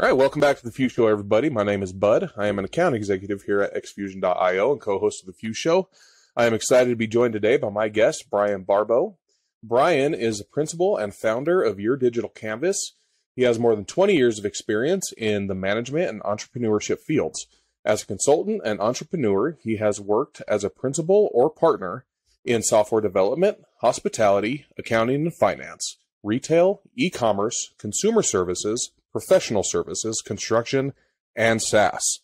All right, welcome back to the Fuse Show, everybody. My name is Bud. I am an account executive here at Xfusion.io and co-host of the Fuse Show. I am excited to be joined today by my guest, Bryan Barbeau. Bryan is the principal and founder of Your Digital Canvas. He has more than 20 years of experience in the management and entrepreneurship fields. As a consultant and entrepreneur, he has worked as a principal or partner in software development, hospitality, accounting and finance, retail, e-commerce, consumer services, professional services, construction, and SaaS.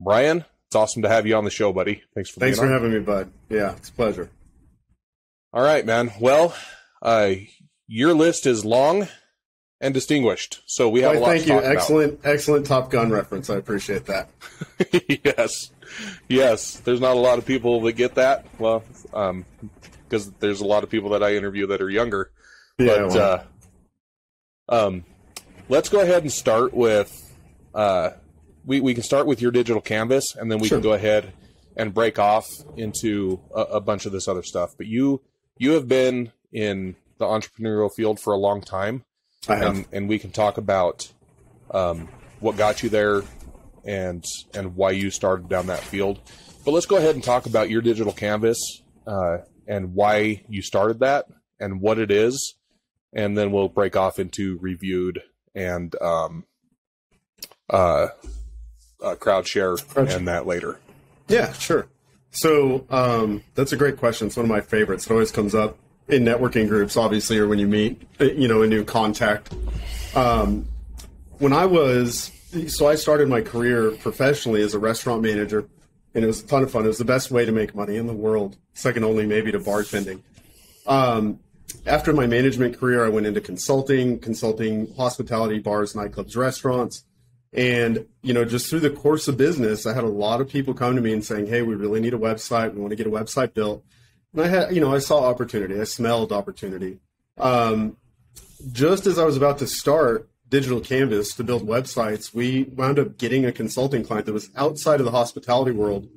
Bryan, it's awesome to have you on the show, buddy. Thanks for Thanks for on. having me, bud. Yeah, it's a pleasure. All right, man. Well, uh, your list is long and distinguished, so we have Why, a lot thank you. talk about. Excellent, excellent Top Gun reference. I appreciate that. yes, yes. There's not a lot of people that get that. Well, um, because there's a lot of people that I interview that are younger. Yeah, but well, uh, um, let's go ahead and start with uh, we we can start with your digital canvas, and then we Sure. can go ahead and break off into a, a bunch of this other stuff. But you you have been in the entrepreneurial field for a long time, I have. and and we can talk about um, what got you there and and why you started down that field. But let's go ahead and talk about your digital canvas uh, and why you started that and what it is, and then we'll break off into reviewed and um, uh, uh, crowd share Crowd and that later. Yeah, sure. So um, that's a great question. It's one of my favorites. It always comes up in networking groups, obviously, or when you meet, uh, you know, a new contact. Um, when I was, so I started my career professionally as a restaurant manager, and it was a ton of fun. It was the best way to make money in the world, second only maybe to bartending. Um, after my management career, I went into consulting, consulting hospitality, bars, nightclubs, restaurants. And, you know, just through the course of business, I had a lot of people come to me and saying, Hey, we really need a website. We want to get a website built. And I had, you know, I saw opportunity. I smelled opportunity. Um, just as I was about to start Digital Canvas to build websites, we wound up getting a consulting client that was outside of the hospitality world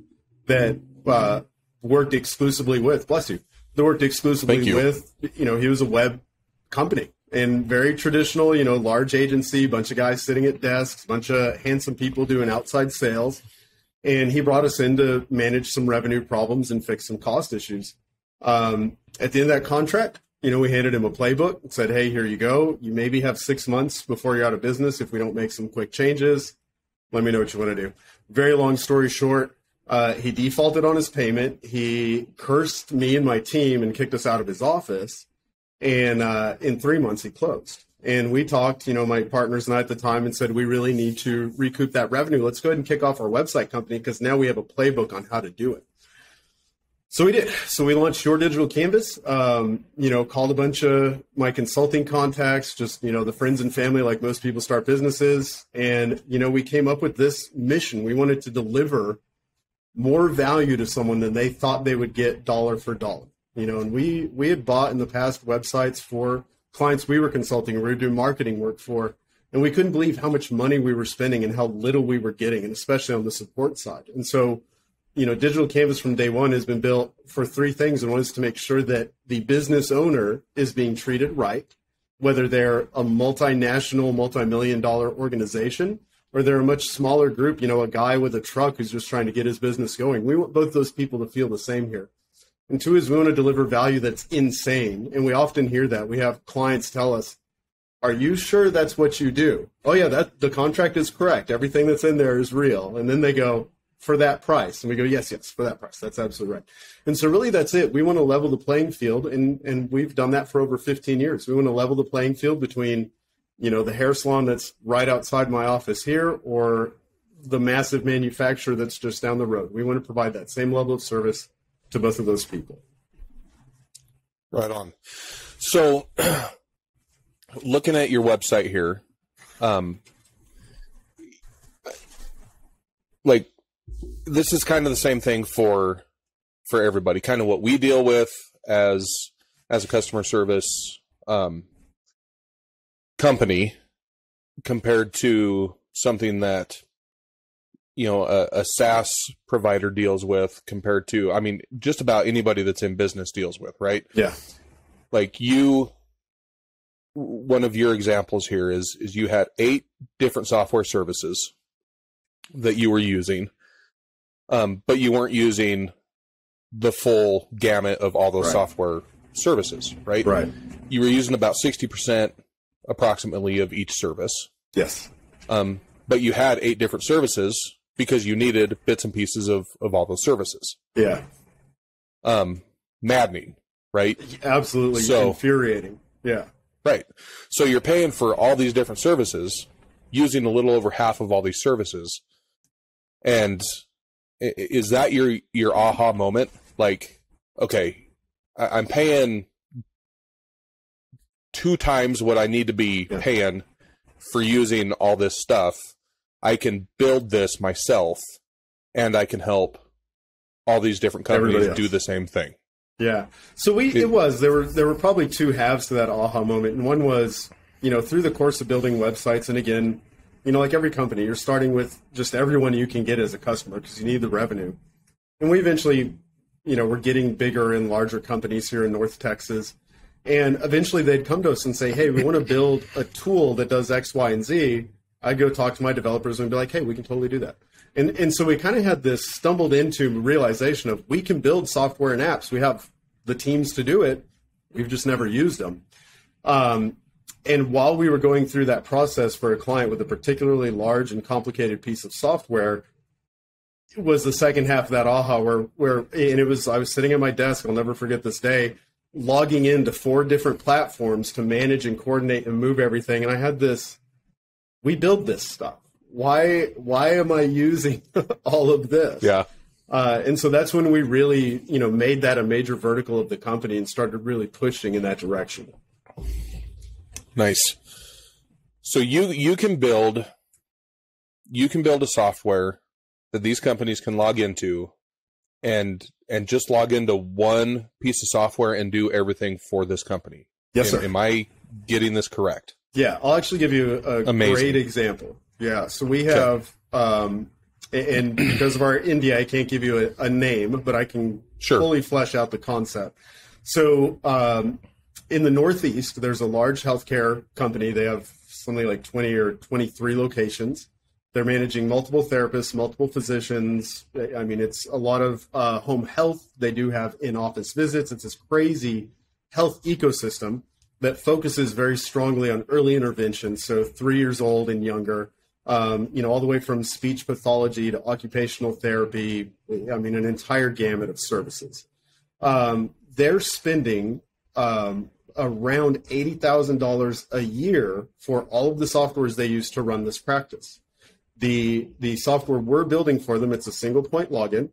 that uh, worked exclusively with, bless you, worked exclusively you. with, you know, he was a web company and very traditional, you know, large agency, bunch of guys sitting at desks, bunch of handsome people doing outside sales. And he brought us in to manage some revenue problems and fix some cost issues. Um, at the end of that contract, you know, we handed him a playbook and said, Hey, here you go. You maybe have six months before you're out of business. If we don't make some quick changes, let me know what you want to do. Very long story short, uh, he defaulted on his payment. He cursed me and my team and kicked us out of his office. And uh, in three months, he closed. And we talked, you know, my partners and I at the time and said, we really need to recoup that revenue. Let's go ahead and kick off our website company because now we have a playbook on how to do it. So we did. So we launched Your Digital Canvas. Um, you know, called a bunch of my consulting contacts, just you know, the friends and family, like most people start businesses, and you know, we came up with this mission. We wanted to deliver more value to someone than they thought they would get dollar for dollar. You know, and we we had bought in the past websites for clients we were consulting, we were doing marketing work for, and we couldn't believe how much money we were spending and how little we were getting, and especially on the support side. And so you know, Digital Canvas from day one has been built for three things, and one is to make sure that the business owner is being treated right, whether they're a multinational, multi-million dollar organization, or they're a much smaller group, you know, a guy with a truck who's just trying to get his business going. We want both those people to feel the same here. And two is we want to deliver value that's insane. And we often hear that. We have clients tell us, are you sure that's what you do? Oh yeah, that the contract is correct. Everything that's in there is real. And then they go, for that price. And we go, yes, yes, for that price. That's absolutely right. And so really that's it. We want to level the playing field and and we've done that for over 15 years. We want to level the playing field between, you know, the hair salon that's right outside my office here or the massive manufacturer that's just down the road. We want to provide that same level of service to both of those people. Right on. So, looking at your website here, um, like this is kind of the same thing for for everybody. Kind of what we deal with as as a customer service um, company compared to something that you know a, a SaaS provider deals with compared to I mean just about anybody that's in business deals with, right? Yeah. Like you one of your examples here is is you had eight different software services that you were using, um, but you weren't using the full gamut of all those Right. software services, right? Right. You were using about sixty percent, approximately, of each service, Yes. um, but you had eight different services because you needed bits and pieces of of all those services. Yeah. Um, maddening, right? Absolutely So- infuriating. Yeah. Right. So you're paying for all these different services, using a little over half of all these services. And is that your your aha moment? Like, okay, I'm paying two times what I need to be Yeah. paying for using all this stuff. I can build this myself, and I can help all these different companies do the same thing. Yeah. So we It- it was there were there were probably two halves to that aha moment, and one was you know through the course of building websites, and again, you know like every company, you're starting with just everyone you can get as a customer because you need the revenue, and we eventually, you know, we're getting bigger and larger companies here in North Texas, and eventually they'd come to us and say, hey, we want to build a tool that does X, Y, and Z. I'd go talk to my developers and be like, hey, we can totally do that. And and so we kind of had this stumbled into realization of we can build software and apps. We have the teams to do it. We've just never used them. Um, and while we were going through that process for a client with a particularly large and complicated piece of software, it was the second half of that aha where where and it was I was sitting at my desk. I'll never forget this day, logging into four different platforms to manage and coordinate and move everything. And I had this. We build this stuff. Why why am I using all of this? Yeah. Uh, and so that's when we really, you know, made that a major vertical of the company and started really pushing in that direction. Nice. So you you can build you can build a software that these companies can log into and and just log into one piece of software and do everything for this company. Yes, am, sir. am I getting this correct? Yeah, I'll actually give you a Amazing. great example. Yeah, so we have, um, and because of our NDA, I can't give you a, a name, but I can Sure. fully flesh out the concept. So um, in the Northeast, there's a large healthcare company. They have something like 20 or 23 locations. They're managing multiple therapists, multiple physicians. I mean, it's a lot of uh, home health. They do have in office visits. It's this crazy health ecosystem that focuses very strongly on early intervention. So, three years old and younger, um, you know, all the way from speech pathology to occupational therapy. I mean, an entire gamut of services. Um, they're spending um, around $80,000 a year for all of the softwares they use to run this practice. The, the software we're building for them, it's a single point login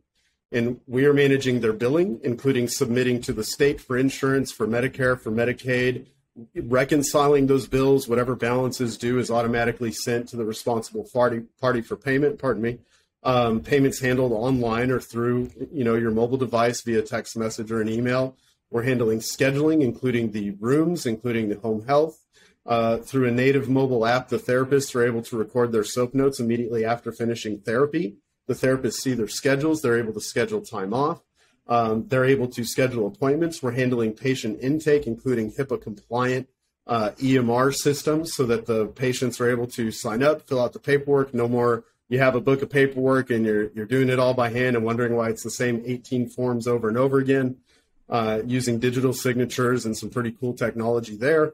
and we are managing their billing, including submitting to the state for insurance, for Medicare, for Medicaid, reconciling those bills. Whatever balances due is automatically sent to the responsible party party for payment. Pardon me. Um, payments handled online or through you know your mobile device via text message or an email. We're handling scheduling, including the rooms, including the home health. Uh, through a native mobile app, the therapists are able to record their SOAP notes immediately after finishing therapy. The therapists see their schedules. They're able to schedule time off. Um, they're able to schedule appointments. We're handling patient intake, including HIPAA compliant uh, EMR systems, so that the patients are able to sign up, fill out the paperwork. No more you have a book of paperwork and you're you're doing it all by hand and wondering why it's the same 18 forms over and over again. Uh, using digital signatures and some pretty cool technology there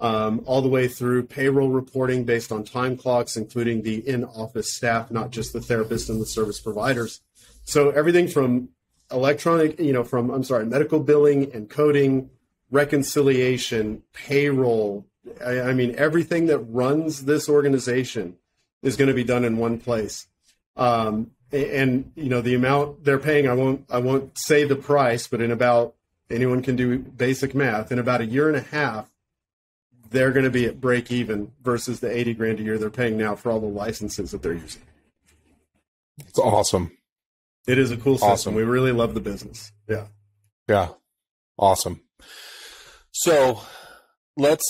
um, all the way through payroll reporting based on time clocks, including the in office staff, not just the therapist and the service providers. So everything from electronic, you know, from, I'm sorry, medical billing and coding, reconciliation, payroll. I, I mean, everything that runs this organization is going to be done in one place. Um, and you know the amount they're paying i won't i won't say the price but in about anyone can do basic math in about a year and a half they're going to be at break even versus the 80 grand a year they're paying now for all the licenses that they're using. It's awesome. It is a cool system. Awesome. We really love the business. Yeah. Yeah. Awesome. So let's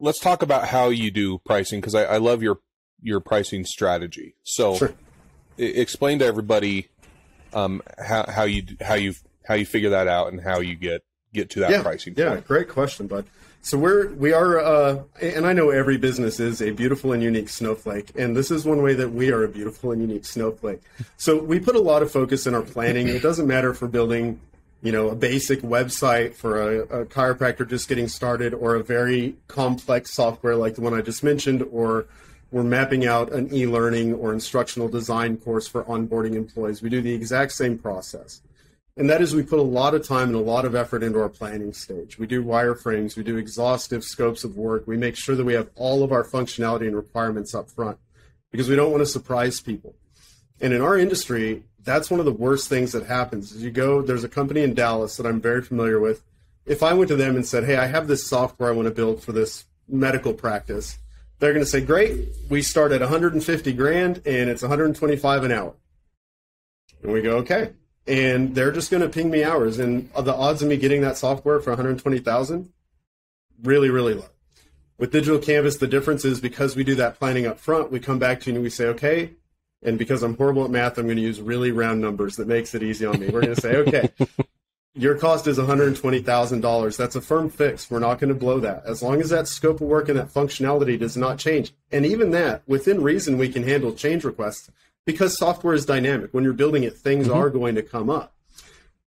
let's talk about how you do pricing because I, I love your your pricing strategy. So Sure. explain to everybody um, how how you how you how you figure that out and how you get get to that yeah, pricing yeah, point? great question, bud. So we're we are, uh, and I know every business is a beautiful and unique snowflake, and this is one way that we are a beautiful and unique snowflake. So we put a lot of focus in our planning. It doesn't matter if we're building, you know, a basic website for a, a chiropractor just getting started, or a very complex software like the one I just mentioned, or we're mapping out an e-learning or instructional design course for onboarding employees. We do the exact same process. And that is we put a lot of time and a lot of effort into our planning stage. We do wireframes, we do exhaustive scopes of work. We make sure that we have all of our functionality and requirements up front because we don't want to surprise people. And in our industry, that's one of the worst things that happens. Is you go, there's a company in Dallas that I'm very familiar with. If I went to them and said, "Hey, I have this software I want to build for this medical practice," they're going to say, "Great, we start at 150 grand and it's 125 an hour." And we go, "Okay, and they're just going to ping me hours. And the odds of me getting that software for 120,000, really, really low. With Digital Canvas, the difference is because we do that planning up front, we come back to you and we say, okay, and because I'm horrible at math, I'm going to use really round numbers that makes it easy on me. We're going to say, okay, your cost is $120,000. That's a firm fix. We're not going to blow that. As long as that scope of work and that functionality does not change. And even that, within reason, we can handle change requests because software is dynamic. When you're building it, things mm-hmm. are going to come up.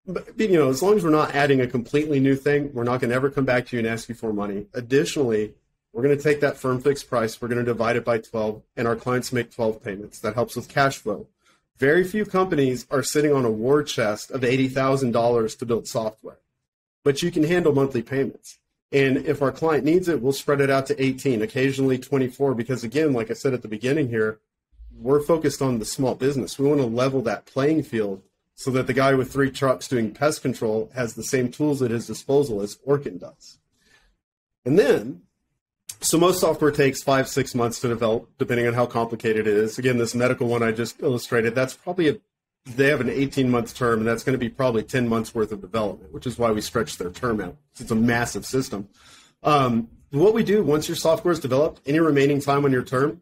But you know, as long as we're not adding a completely new thing, we're not going to ever come back to you and ask you for money. Additionally, we're going to take that firm fixed price, we're going to divide it by 12, and our clients make 12 payments. That helps with cash flow. Very few companies are sitting on a war chest of $80,000 to build software, but you can handle monthly payments. And if our client needs it, we'll spread it out to 18, occasionally 24, because again, like I said at the beginning here, we're focused on the small business. We want to level that playing field so that the guy with three trucks doing pest control has the same tools at his disposal as Orkin does. And then, so most software takes five, six months to develop, depending on how complicated it is. Again, this medical one I just illustrated, that's probably a, they have an 18 month term, and that's going to be probably 10 months worth of development, which is why we stretch their term out. It's a massive system. Um, what we do once your software is developed, any remaining time on your term,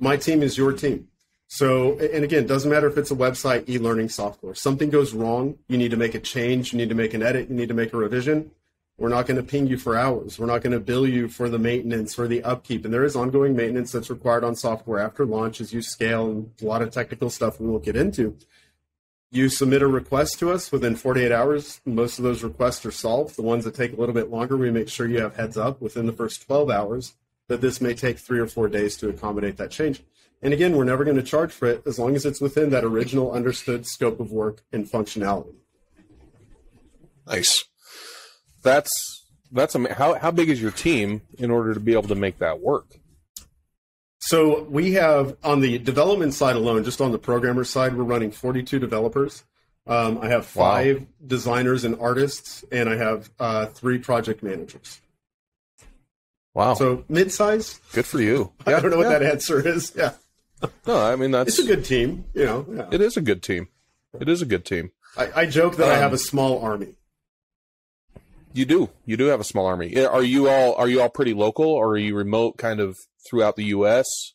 my team is your team. So, and again, doesn't matter if it's a website, e-learning software. Something goes wrong, you need to make a change, you need to make an edit, you need to make a revision. We're not going to ping you for hours. We're not going to bill you for the maintenance or the upkeep. And there is ongoing maintenance that's required on software after launch as you scale and a lot of technical stuff we won't get into. You submit a request to us within 48 hours. Most of those requests are solved. The ones that take a little bit longer, we make sure you have heads up within the first 12 hours that this may take three or four days to accommodate that change. And again, we're never going to charge for it as long as it's within that original understood scope of work and functionality. Nice. That's that's how how big is your team in order to be able to make that work? So we have on the development side alone, just on the programmer side, we're running 42 developers. Um, I have five wow. designers and artists, and I have uh, three project managers. Wow! So mid-size. Good for you. Yeah, I don't know what that answer is. Yeah. No, I mean that's it's a good team. You know, yeah. it is a good team. It is a good team. I, I joke that um, I have a small army. You do. You do have a small army. Are you all are you all pretty local, or are you remote, kind of throughout the U.S.?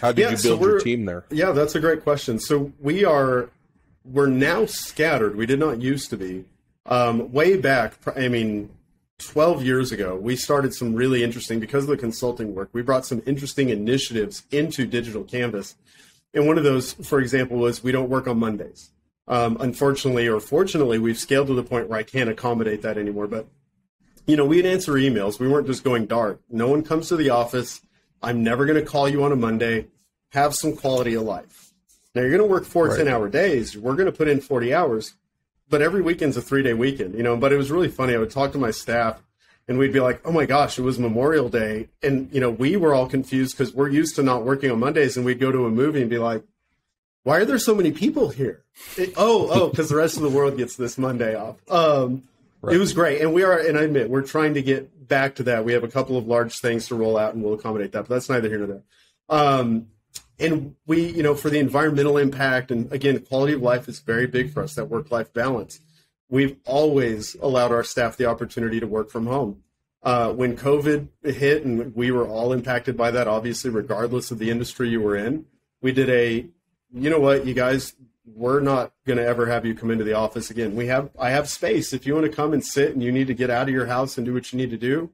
How did yeah, you build so your team there? Yeah, that's a great question. So we are we're now scattered. We did not used to be. Um, way back, I mean, 12 years ago, we started some really interesting, because of the consulting work, we brought some interesting initiatives into Digital Canvas. And one of those, for example, was we don't work on Mondays. Um, unfortunately or fortunately, we've scaled to the point where I can't accommodate that anymore. But, you know, we'd answer emails. We weren't just going dark. No one comes to the office. I'm never going to call you on a Monday. Have some quality of life. Now, you're going to work four right. 10 hour days. We're going to put in 40 hours but every weekend's a three day weekend, you know. But it was really funny. I would talk to my staff and we'd be like, oh my gosh, it was Memorial Day. And, you know, we were all confused because we're used to not working on Mondays and we'd go to a movie and be like, why are there so many people here? It, oh, oh, because the rest of the world gets this Monday off. Um, right. It was great. And we are, and I admit, we're trying to get back to that. We have a couple of large things to roll out and we'll accommodate that, but that's neither here nor there. Um, and we, you know, for the environmental impact and again, quality of life is very big for us, that work life balance. We've always allowed our staff the opportunity to work from home. Uh, when COVID hit and we were all impacted by that, obviously, regardless of the industry you were in, we did a, you know what, you guys, we're not going to ever have you come into the office again. We have I have space. If you want to come and sit and you need to get out of your house and do what you need to do,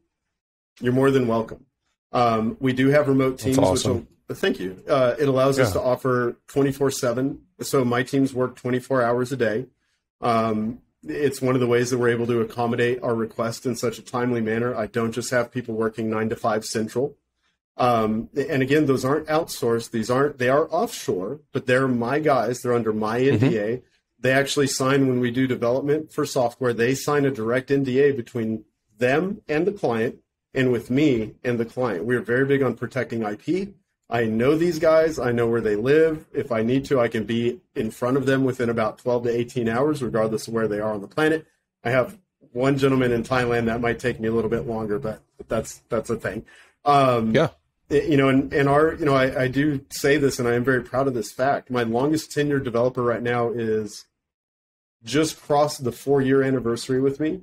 you're more than welcome. Um, we do have remote teams. awesome. Which, thank you. Uh, it allows us to offer 24 seven. So my teams work 24 hours a day. Um, it's one of the ways that we're able to accommodate our request in such a timely manner. I don't just have people working nine to five central. Um, and again, those aren't outsourced. These aren't, they are offshore, but they're my guys. They're under my NDA. They actually sign when we do development for software, they sign a direct NDA between them and the client and with me and the client. We're very big on protecting IP. I know these guys. I know where they live. If I need to, I can be in front of them within about 12 to 18 hours, regardless of where they are on the planet. I have one gentleman in Thailand that might take me a little bit longer, but that's that's a thing. Um, Yeah. you know, and, and our, you know, I, I do say this and I am very proud of this fact. My longest tenured developer right now is just crossed the four year anniversary with me,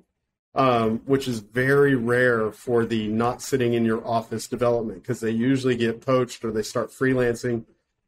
um, which is very rare for the not sitting in your office development because they usually get poached or they start freelancing.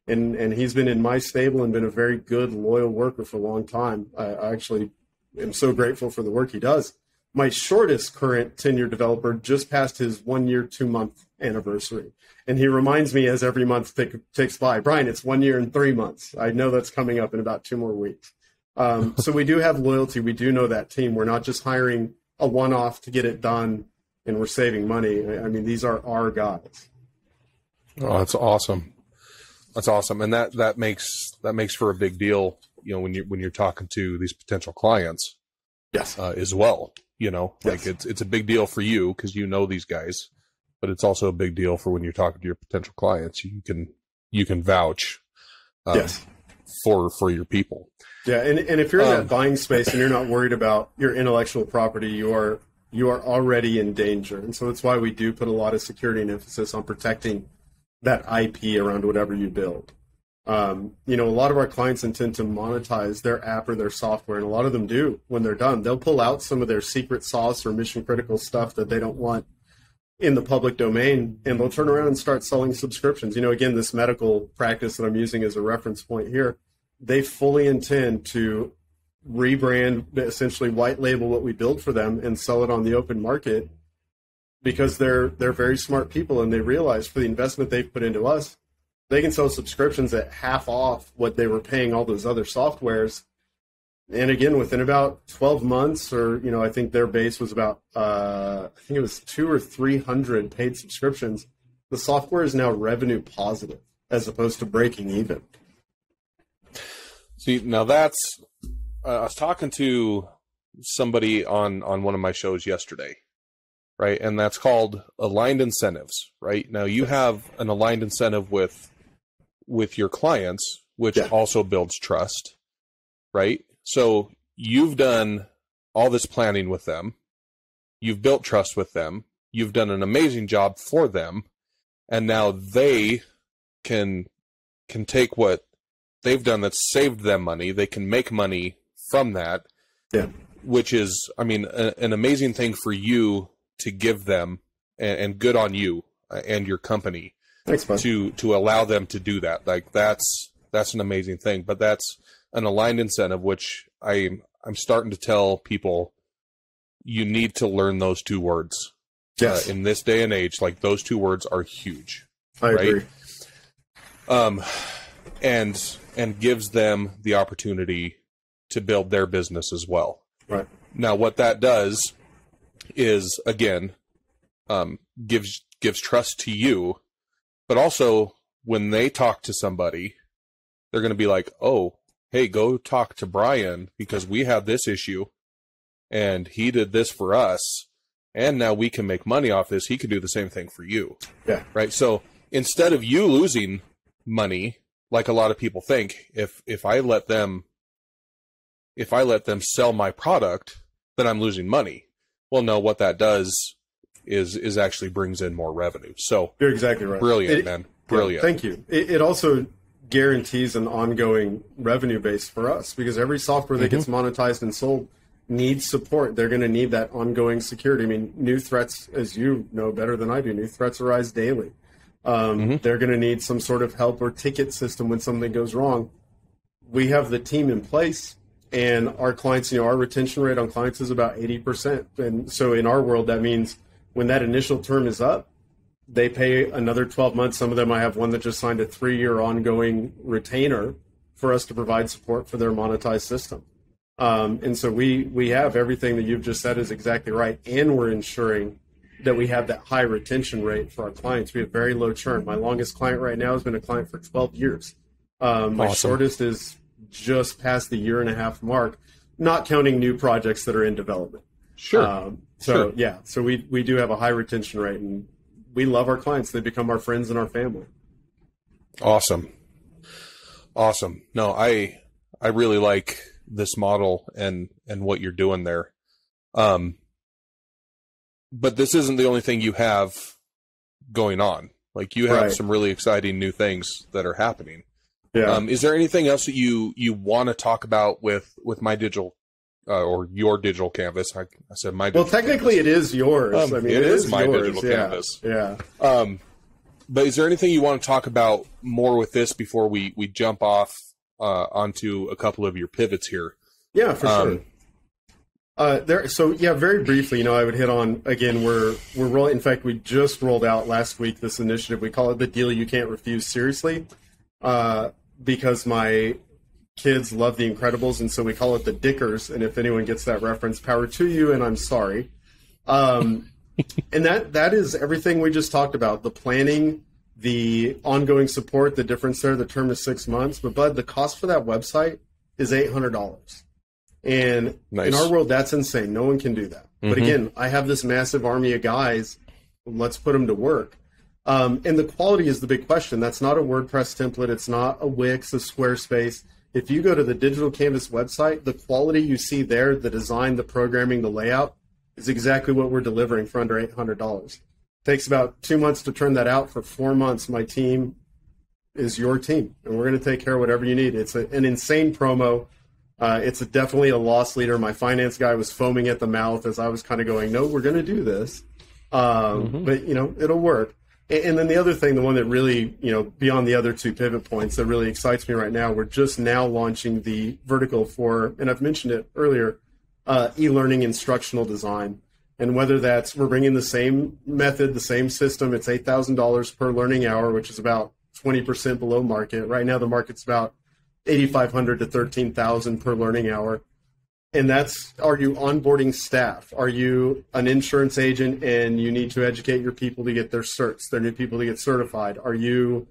And, and he's been in my stable and been a very good, loyal worker for a long time. I, I actually am so grateful for the work he does. My shortest current tenured developer just passed his one year, two month anniversary. And he reminds me as every month tick, ticks by, Bryan, it's one year and three months. I know that's coming up in about two more weeks. Um, so we do have loyalty. We do know that team. We're not just hiring a one off to get it done and we're saving money. I mean, these are our guys. Oh, that's awesome. That's awesome, and that that makes that makes for a big deal. You know, when you when you're talking to these potential clients Yes. uh, as well. You know, like Yes. it's it's a big deal for you because you know these guys, but it's also a big deal for when you're talking to your potential clients. You can you can vouch um, yes. For for your people. Yeah, and, and if you're in Um, that buying space and you're not worried about your intellectual property, you are you are already in danger. And so that's why we do put a lot of security and emphasis on protecting that IP around whatever you build. Um, you know, a lot of our clients intend to monetize their app or their software, and a lot of them do when they're done. They'll pull out some of their secret sauce or mission critical stuff that they don't want in the public domain, and they'll turn around and start selling subscriptions. You know, again, this medical practice that I'm using as a reference point here, they fully intend to rebrand, essentially white label what we build for them and sell it on the open market because they're they're very smart people and they realize for the investment they've put into us, they can sell subscriptions at half off what they were paying all those other softwares. And again, within about 12 months, or you know, I think their base was about, uh, I think it was two or three hundred paid subscriptions. The software is now revenue positive as opposed to breaking even. See, now that's uh, I was talking to somebody on on one of my shows yesterday, right? And that's called aligned incentives, right? Now you have an aligned incentive with with your clients, which Yeah. also builds trust, right? So you've done all this planning with them. You've built trust with them. You've done an amazing job for them, and now they can can take what they've done that's saved them money. They can make money from that, Yeah. which is, I mean, a, an amazing thing for you to give them, and, and good on you uh, and your company Thanks, to to allow them to do that. Like that's that's an amazing thing. But that's an aligned incentive, which I I'm starting to tell people you need to learn those two words Yes, uh, in this day and age. Like those two words are huge I right? agree. um, and and gives them the opportunity to build their business as well. Right. Now, what that does is again um, gives gives trust to you, but also when they talk to somebody, they're going to be like, "Oh, hey, go talk to Bryan because we have this issue, and he did this for us." And now we can make money off this. He can do the same thing for you Yeah, right so instead of you losing money like a lot of people think if if i let them if i let them sell my product then i'm losing money well no what that does is is actually brings in more revenue so you're exactly right. brilliant It- man yeah, brilliant thank you. It, it also guarantees an ongoing revenue base for us because every software that gets mm-hmm. monetized and sold needs support. They're going to need that ongoing security. I mean, new threats, as you know better than I do, new threats arise daily. Um, They're going to need some sort of help or ticket system when something goes wrong. we have the team in place and our clients, you know, our retention rate on clients is about 80%. And so in our world, that means when that initial term is up, they pay another 12 months. Some of them, I have one that just signed a three year ongoing retainer for us to provide support for their monetized system. Um, and so we, we have everything that you've just said is exactly right. And we're ensuring that we have that high retention rate for our clients. We have very low churn. My longest client right now has been a client for 12 years. Um, my awesome. shortest is just past the year and a half mark, not counting new projects that are in development. Sure. Um, so sure. yeah, so we we do have a high retention rate, and we love our clients. They become our friends and our family. Awesome. Awesome. No, I I really like this model and and what you're doing there. Um but this isn't the only thing you have going on. Like you have right. some really exciting new things that are happening. Yeah. Um, is there anything else that you you want to talk about with with my digital uh, or your digital canvas? I, I said my. well, technically, canvas. it is yours. Um, I mean, it, it is, is, my yours. digital yeah. canvas. Yeah. Um, but is there anything you want to talk about more with this before we we jump off uh, onto a couple of your pivots here? Yeah, for um, sure. Uh, there, so yeah, very briefly, you know, I would hit on again. We're we're rolling. In fact, we just rolled out last week this initiative. We call it the deal you can't refuse. Seriously, uh, because my kids love The Incredibles, and so we call it the Dickers. And if anyone gets that reference, power to you, and I'm sorry. Um, and that that is everything we just talked about: the planning, the ongoing support. The difference there, the term is six months, but Bud, the cost for that website is eight hundred dollars. And nice. in our world, that's insane. No one can do that. Mm-hmm. But again, I have this massive army of guys. Let's put them to work. Um, and the quality is the big question. That's not a WordPress template. It's not a Wix, a Squarespace. If you go to the Digital Canvas website, the quality you see there, the design, the programming, the layout, is exactly what we're delivering for under $800. Takes about two months to turn that out. For four months, my team is your team, and we're going to take care of whatever you need. It's a, an insane promo. Uh, it's a, definitely a loss leader. My finance guy was foaming at the mouth as I was kind of going, "No, we're going to do this," um, mm-hmm. but you know, it'll work. And then the other thing, the one that really, you know, beyond the other two pivot points that really excites me right now, we're just now launching the vertical for, and I've mentioned it earlier, uh, e-learning instructional design. And whether that's we're bringing the same method, the same system, it's eight thousand dollars per learning hour, which is about twenty percent below market. Right now, the market's about eighty five hundred to thirteen thousand per learning hour. And that's are you onboarding staff? Are you an insurance agent and you need to educate your people to get their certs their new people to get certified? Are you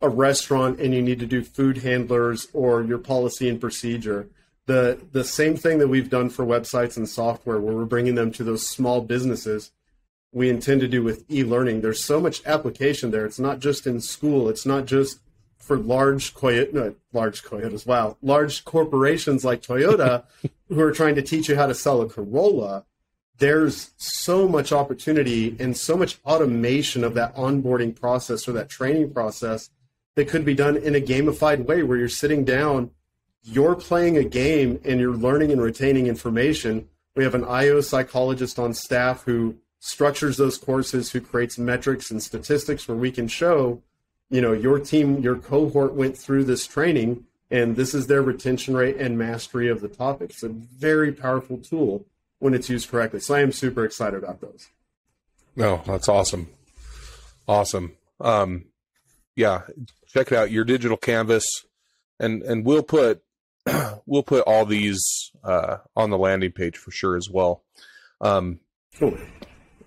a restaurant and you need to do food handlers or your policy and procedure? The the same thing that we've done for websites and software where we're bringing them to those small businesses we intend to do with e-learning. There's so much application there. It's not just in school. It's not just for large Toyota, no, large Toyotas, wow, large corporations like Toyota who are trying to teach you how to sell a Corolla, there's so much opportunity and so much automation of that onboarding process or that training process that could be done in a gamified way where you're sitting down, you're playing a game and you're learning and retaining information. We have an IO psychologist on staff who structures those courses, who creates metrics and statistics where we can show you know your team your cohort went through this training and this is their retention rate and mastery of the topic. It's a very powerful tool when it's used correctly. So i am super excited about those. No that's awesome. Awesome. Um yeah check it out. Your digital canvas and and we'll put we'll put all these uh on the landing page for sure as well. Um cool.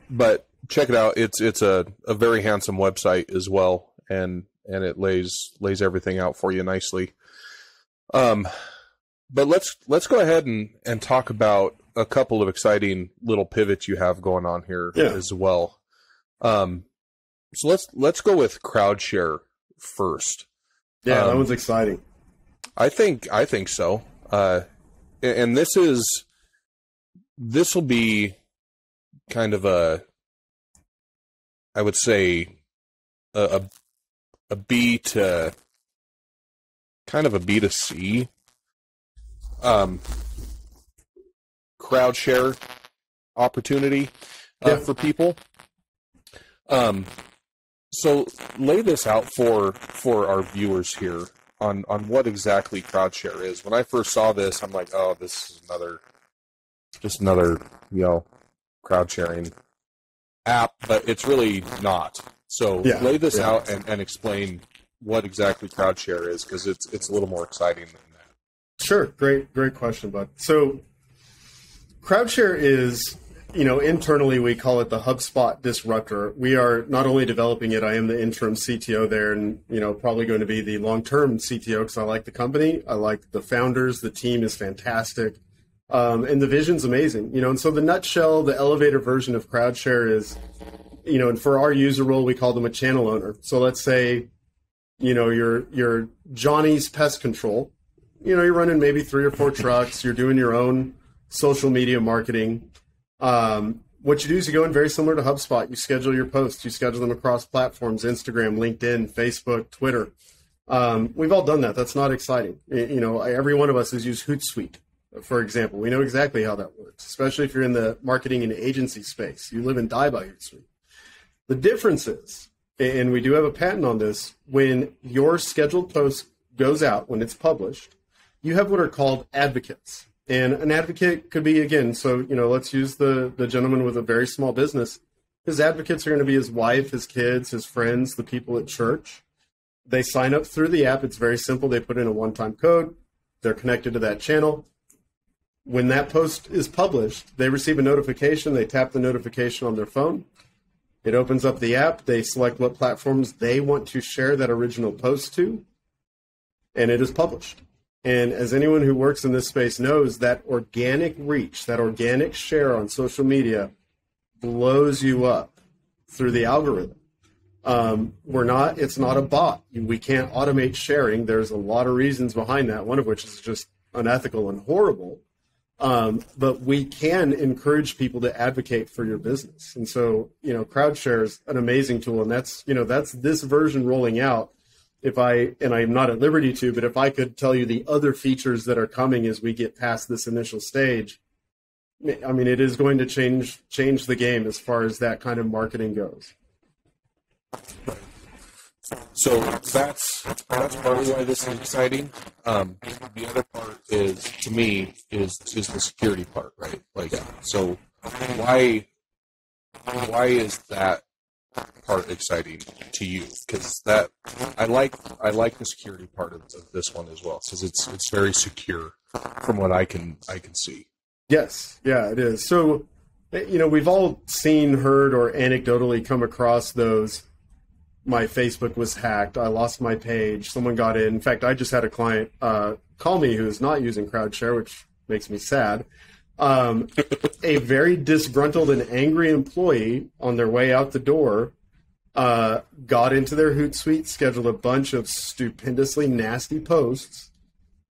but check it out. It's it's a, a very handsome website as well and and it lays lays everything out for you nicely. Um, but let's let's go ahead and and talk about a couple of exciting little pivots you have going on here yeah. as well. Um, so let's let's go with CrowdShare first. Yeah, um, that one's exciting. I think I think so. Uh, and this is this will be kind of a I would say a, a a B to kind of a B to C um, crowd share opportunity uh, yeah. for people. Um, so lay this out for for our viewers here. on on what exactly CrowdShare is. When I first saw this, I'm like, oh, this is another, just another, you know, crowd sharing app, but it's really not. So Yeah, lay this yeah. out and, and explain what exactly CrowdShare is, because it's it's a little more exciting than that. Sure, great, great question, bud. So, CrowdShare is, you know, internally we call it the HubSpot disruptor. We are not only developing it, I am the interim CTO there, and you know, probably going to be the long-term CTO because I like the company, I like the founders, the team is fantastic, um, and the vision's amazing. You know, and so the nutshell, the elevator version of CrowdShare is, you know, and for our user role, we call them a channel owner. So let's say, you know, you're you're Johnny's Pest Control. You know you're running maybe three or four trucks. You're doing your own social media marketing. Um, what you do is you go in very similar to hubspot. You schedule your posts. You schedule them across platforms instagram linkedin facebook twitter. Um, we've all done that. That's not exciting. You know every one of us has used hootsuite for example. We know exactly how that works especially if you're in the marketing and agency space. You live and die by hootsuite the difference is and we do have a patent on this when your scheduled post goes out when it's published you have what are called advocates. And an advocate could be again, so you know, let's use the the gentleman with a very small business. His advocates are going to be his wife, his kids, his friends, the people at church. They sign up through the app. It's very simple. They put in a one-time code. They're connected to that channel. When that post is published, they receive a notification. They tap the notification on their phone. It opens up the app. They select what platforms they want to share that original post to, and it is published. And as anyone who works in this space knows, that organic reach, that organic share on social media blows you up through the algorithm. Um, we're not, it's not a bot. We can't automate sharing. There's a lot of reasons behind that, one of which is just unethical and horrible. Um, but we can encourage people to advocate for your business. And so, you know, CrowdShare is an amazing tool. And that's, you know, that's this version rolling out if I and I'm not at liberty to, but if I could tell you the other features that are coming as we get past this initial stage, I mean, it is going to change change the game as far as that kind of marketing goes. So that's that's partly why this is exciting. Um, the other part is, to me, is is the security part, right? Like, so why why is that part exciting to you? Because that I like I like the security part of, of this one as well, because it's it's very secure from what I can I can see. Yes, yeah, it is. So, you know, we've all seen, heard, or anecdotally come across those. My Facebook was hacked. I lost my page. Someone got in. In fact, I just had a client uh, call me who's not using CrowdShare, which makes me sad. Um, a very disgruntled and angry employee on their way out the door uh, got into their Hootsuite, scheduled a bunch of stupendously nasty posts,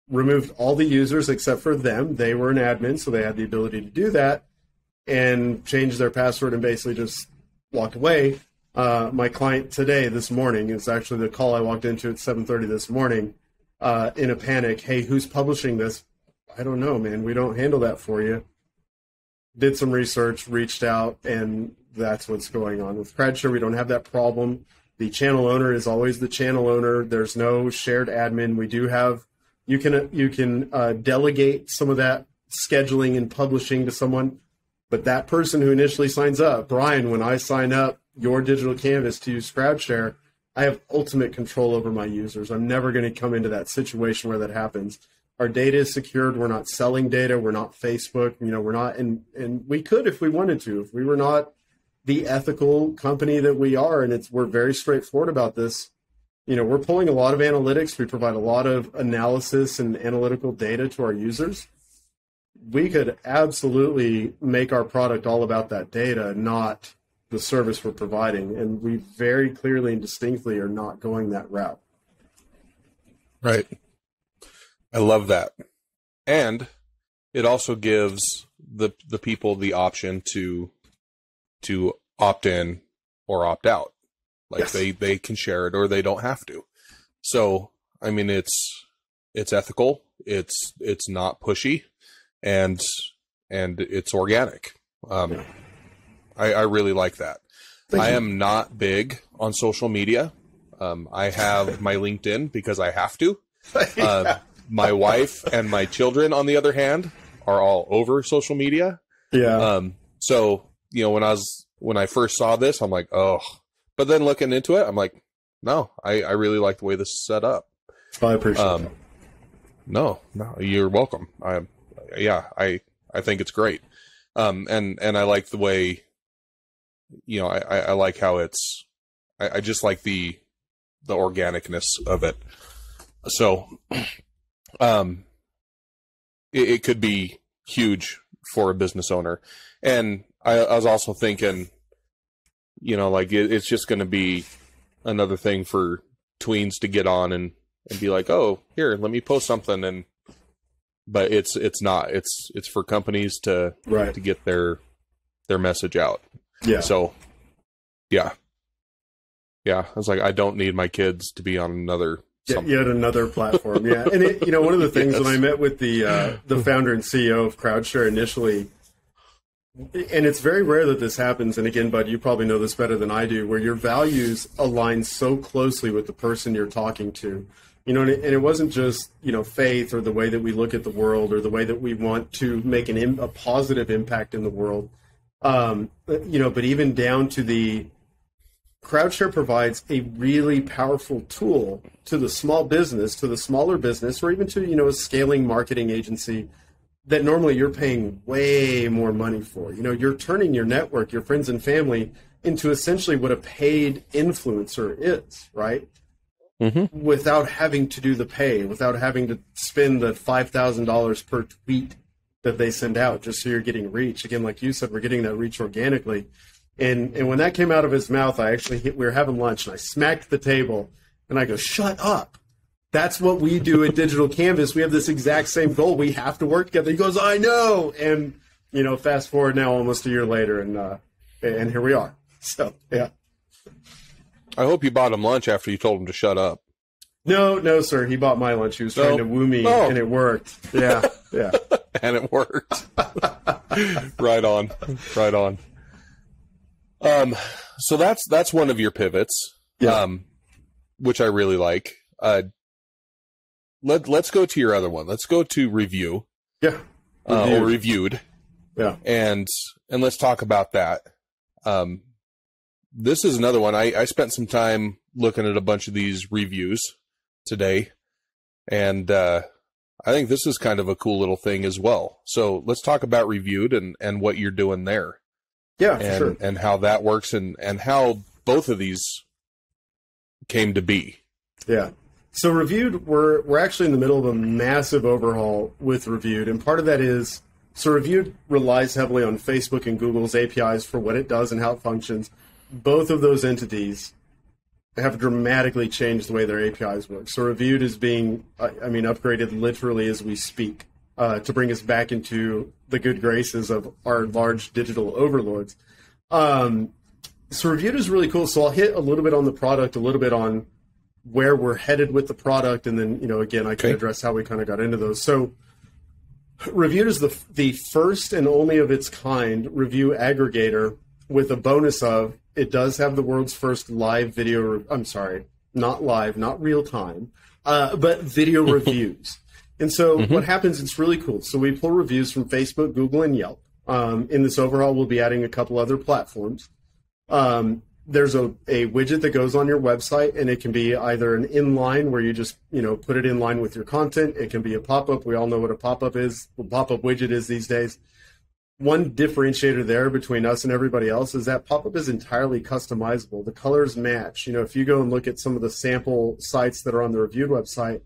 removed all the users except for them. They were an admin, so they had the ability to do that, and changed their password and basically just walked away. Uh, my client today, this morning, is actually the call I walked into at 7:30 this morning, uh, in a panic. Hey, who's publishing this? I don't know, man. We don't handle that for you. Did some research, reached out, and that's what's going on with CrowdShare. We don't have that problem. The channel owner is always the channel owner. There's no shared admin. We do have you can you can uh, delegate some of that scheduling and publishing to someone, but that person who initially signs up, Bryan, when I sign up your digital canvas to use CrowdShare, I have ultimate control over my users. I'm never going to come into that situation where that happens. Our data is secured. We're not selling data. We're not Facebook. You know, we're not, and and we could if we wanted to. If we were not the ethical company that we are, and it's we're very straightforward about this. You know, we're pulling a lot of analytics. We provide a lot of analysis and analytical data to our users. We could absolutely make our product all about that data, not the service we're providing. And we very clearly and distinctly are not going that route. Right. I love that. And it also gives the the people the option to to opt in or opt out. Like Yes. they they can share it or they don't have to. So, I mean it's it's ethical, it's it's not pushy and and it's organic. Um Yeah. I I really like that. Thank I you. am not big on social media. Um, I have my LinkedIn because I have to. yeah. Uh, my wife and my children, on the other hand, are all over social media. yeah. Um, so you know, when I was when I first saw this, I'm like, oh. But then looking into it, I'm like, no, I, I really like the way this is set up. I appreciate Um, no, no, you're welcome. I, yeah, I, I think it's great. Um, and, and I like the way, you know, I, I, like how it's, I, I just like the, the organicness of it. So, um, it, it could be huge for a business owner. And I, I was also thinking, you know, like it, it's just going to be another thing for tweens to get on and, and be like, oh, here, let me post something. And, but it's, it's not, it's, it's for companies to, Right. to get their, their message out. Yeah. So, yeah. Yeah. I was like, I don't need my kids to be on another. Yet, something. yet another platform, yeah. And it, you know, one of the things Yes. when I met with the uh, the founder and CEO of CrowdShare initially, and it's very rare that this happens. And again, Bud, you probably know this better than I do, where your values align so closely with the person you're talking to. You know, and it, and it wasn't just you know faith or the way that we look at the world or the way that we want to make an a positive impact in the world. Um, you know, but even down to the CrowdShare provides a really powerful tool to the small business, to the smaller business, or even to you know a scaling marketing agency that normally you're paying way more money for. You know, you're turning your network, your friends and family, into essentially what a paid influencer is, right? Mm-hmm. Without having to do the pay, without having to spend the five thousand dollars per tweet that they send out, just so you're getting reach. Again, like you said, we're getting that reach organically. And and when that came out of his mouth, I actually hit, we were having lunch and I smacked the table and I go, "Shut up." That's what we do at Digital Canvas. We have this exact same goal. We have to work together. He goes, "I know." And you know, fast forward now almost a year later and uh and here we are. So, yeah. I hope you bought him lunch after you told him to shut up. No, no, sir. He bought my lunch. He was trying to woo me Oh. and it worked. Yeah. Yeah. and it worked. right on, right on. Um, so that's that's one of your pivots, Yeah. um, which I really like. Uh, let Let's go to your other one. Let's go to review Yeah. uh, Reviewed. or reviewed, Yeah. and and let's talk about that. Um, this is another one. I I spent some time looking at a bunch of these reviews today, and uh, I think this is kind of a cool little thing as well. So let's talk about reviewed and, and what you're doing there Yeah, for and, sure. and how that works and, and how both of these came to be. Yeah. So reviewed, we're we're actually in the middle of a massive overhaul with reviewed, and part of that is so reviewed relies heavily on Facebook and Google's APIs for what it does and how it functions. Both of those entities have dramatically changed the way their APIs work. So reviewed is being, I mean, upgraded literally as we speak uh, to bring us back into the good graces of our large digital overlords. Um, so reviewed is really cool. So I'll hit a little bit on the product, a little bit on where we're headed with the product, and then you know again I can Okay. address how we kind of got into those. So reviewed is the the first and only of its kind review aggregator with a bonus of it does have the world's first live video. Re- I'm sorry, not live, not real time, uh, but video reviews. And so what happens? It's really cool. So we pull reviews from Facebook, Google, and Yelp. Um, in this overhaul, we'll be adding a couple other platforms um, there's a, a widget that goes on your website and it can be either an inline where you just you know put it in line with your content it can be a pop-up we all know what a pop-up is a pop-up widget is these days one differentiator there between us and everybody else is that pop-up is entirely customizable. The colors match. You know if you go and look at some of the sample sites that are on the reviewed website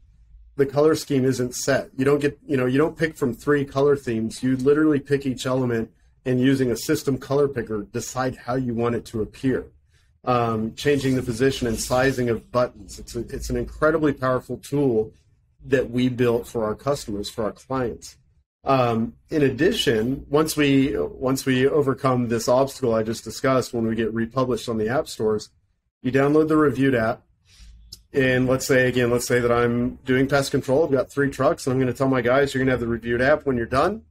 the color scheme isn't set. You don't get you know you don't pick from three color themes. You literally pick each element and using a system color picker decide how you want it to appear. Um, changing the position and sizing of buttons. It's, a, it's an incredibly powerful tool that we built for our customers for our clients um, in addition once we once we overcome this obstacle i just discussed when we get republished on the app stores you download the reviewed app and let's say again let's say that i'm doing pest control i've got three trucks and i'm going to tell my guys you're going to have the reviewed app when you're done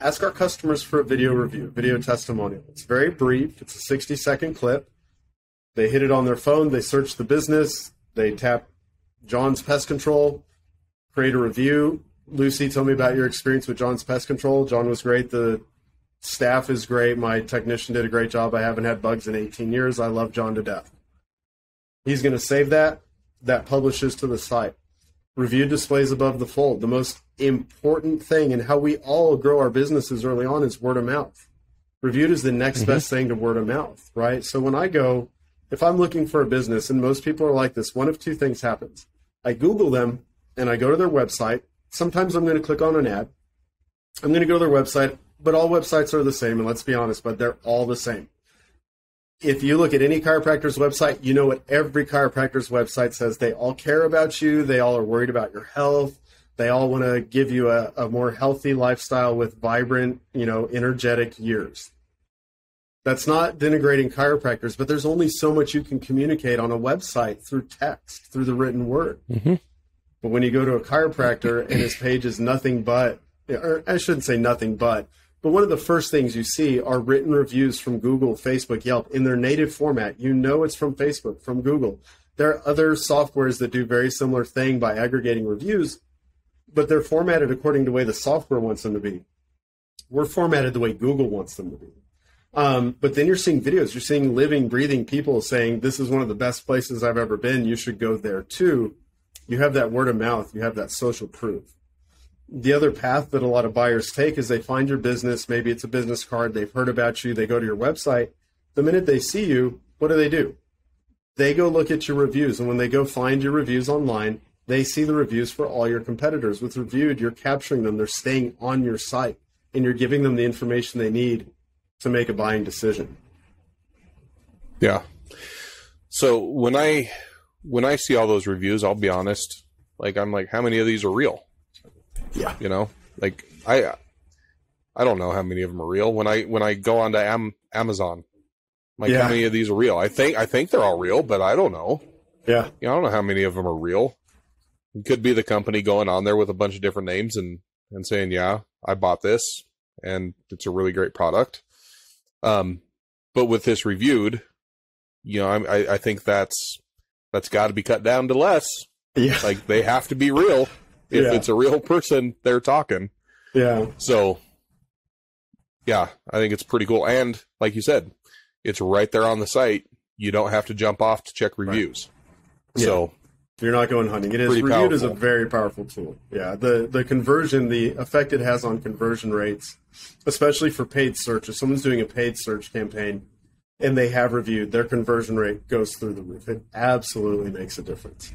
ask our customers for a video review, video testimonial. It's very brief. It's a 60 second clip. They hit it on their phone. They search the business. They tap John's Pest Control. create a review. Lucy, tell me about your experience with John's Pest Control. John was great. The staff is great. My technician did a great job. I haven't had bugs in 18 years. I love John to death. He's going to save that. That publishes to the site. Review displays above the fold. The most important thing and how we all grow our businesses early on is word of mouth. Reviewed is the next mm-hmm. best thing to word of mouth, right? So when I go, if I'm looking for a business, and most people are like this, one of two things happens. I Google them and I go to their website. Sometimes I'm going to click on an ad. I'm going to go to their website, but all websites are the same. And let's be honest, but they're all the same if you look at any chiropractor's website, you know what every chiropractor's website says. They all care about you. They all are worried about your health. They all want to give you a, a more healthy lifestyle with vibrant, you know, energetic years. That's not denigrating chiropractors, but there's only so much you can communicate on a website through text, through the written word. Mm-hmm. But when you go to a chiropractor and his page is nothing but, or I shouldn't say nothing but, but one of the first things you see are written reviews from Google, Facebook, Yelp in their native format. You know it's from Facebook, from Google. There are other softwares that do very similar thing by aggregating reviews, but they're formatted according to the way the software wants them to be. We're formatted the way Google wants them to be. Um, but then you're seeing videos, you're seeing living, breathing people saying, This is one of the best places I've ever been. You should go there too. You have that word of mouth, you have that social proof the other path that a lot of buyers take is they find your business. Maybe it's a business card. They've heard about you. They go to your website. The minute they see you, what do they do? They go look at your reviews. And when they go find your reviews online, they see the reviews for all your competitors. With reviewed, you're capturing them. They're staying on your site and you're giving them the information they need to make a buying decision. Yeah. So when I when I see all those reviews, I'll be honest, like I'm like, how many of these are real? Yeah. You know, like I, I don't know how many of them are real. When I when I go onto Am- Amazon, like yeah. how many of these are real? I think I think they're all real, but I don't know. Yeah. You know, I don't know how many of them are real. It could be the company going on there with a bunch of different names and and saying, "Yeah, I bought this and it's a really great product." Um, but with this reviewed, you know, I I think that's that's got to be cut down to less. Yeah. Like they have to be real if yeah. it's a real person they're talking. Yeah. So yeah, I think it's pretty cool. And like you said, it's right there on the site. You don't have to jump off to check reviews. Right. So you're not going hunting. It is reviewed powerful. as a very powerful tool. Yeah. The the conversion, the effect it has on conversion rates, especially for paid search. If someone's doing a paid search campaign and they have reviewed, their conversion rate goes through the roof. It absolutely makes a difference.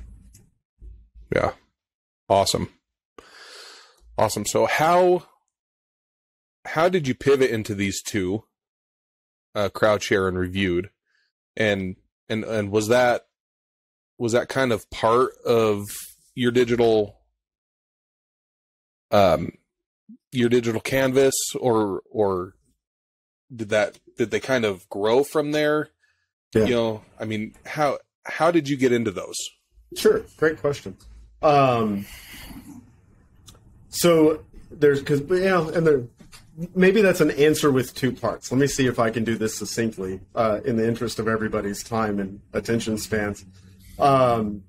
Yeah. Awesome. Awesome. So how how did you pivot into these two, uh, crowdshare and reviewed, and and and was that was that kind of part of your digital um your digital canvas or or did that did they kind of grow from there yeah. you know i mean how how did you get into those sure great question um, so there's because yeah, and there maybe that's an answer with two parts. Let me see if I can do this succinctly uh, in the interest of everybody's time and attention spans. Um,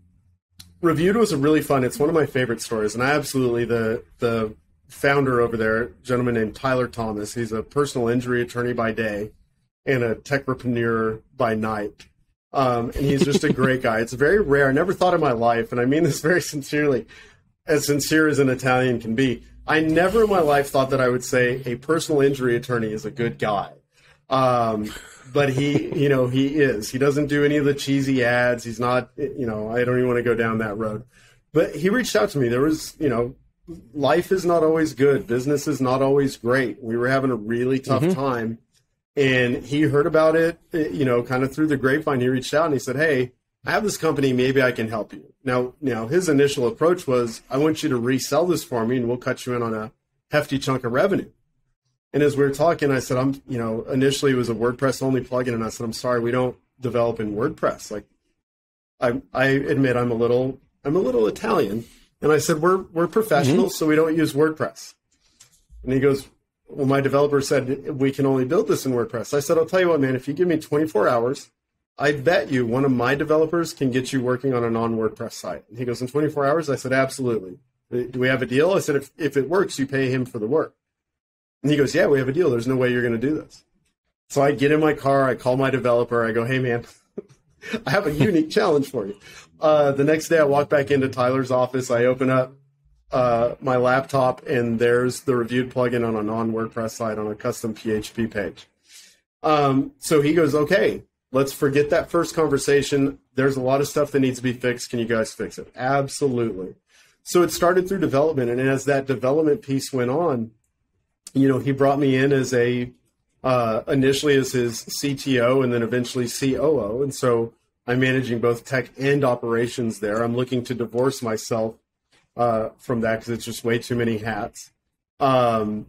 Reviewed was a really fun. It's one of my favorite stories, and I absolutely the the founder over there, gentleman named Tyler Thomas. He's a personal injury attorney by day and a techpreneur by night. Um, and he's just a great guy. It's very rare. I never thought in my life, and I mean this very sincerely, as sincere as an Italian can be. I never in my life thought that I would say a personal injury attorney is a good guy. Um, but he, you know, he is. He doesn't do any of the cheesy ads. He's not, you know, I don't even want to go down that road. But he reached out to me. There was, you know, life is not always good. Business is not always great. We were having a really tough mm-hmm. time and he heard about it, you know, kind of through the grapevine. He reached out and he said, "Hey, I have this company. Maybe I can help you." Now, now his initial approach was, "I want you to resell this for me, and we'll cut you in on a hefty chunk of revenue." And as we were talking, I said, "I'm, you know, initially it was a WordPress only plugin, and I said, I'm sorry, we don't develop in WordPress. Like, I, I admit I'm a little, I'm a little Italian." And I said, "We're we're professionals, mm-hmm. so we don't use WordPress." And he goes, well, my developer said we can only build this in WordPress. I said, I'll tell you what, man, if you give me 24 hours, I bet you one of my developers can get you working on a non WordPress site. And he goes, in 24 hours? I said, absolutely. Do we have a deal? I said, if, if it works, you pay him for the work. And he goes, yeah, we have a deal. There's no way you're going to do this. So I get in my car, I call my developer, I go, hey, man, I have a unique challenge for you. Uh, the next day, I walk back into Tyler's office. I open up uh, my laptop, and there's the reviewed plugin on a non WordPress site on a custom PHP page. Um, so he goes, okay, let's forget that first conversation. There's a lot of stuff that needs to be fixed. Can you guys fix it? Absolutely. So it started through development, and as that development piece went on, you know, he brought me in as a uh, initially as his CTO and then eventually COO, and so I'm managing both tech and operations there. I'm looking to divorce myself uh, from that because it's just way too many hats. Um,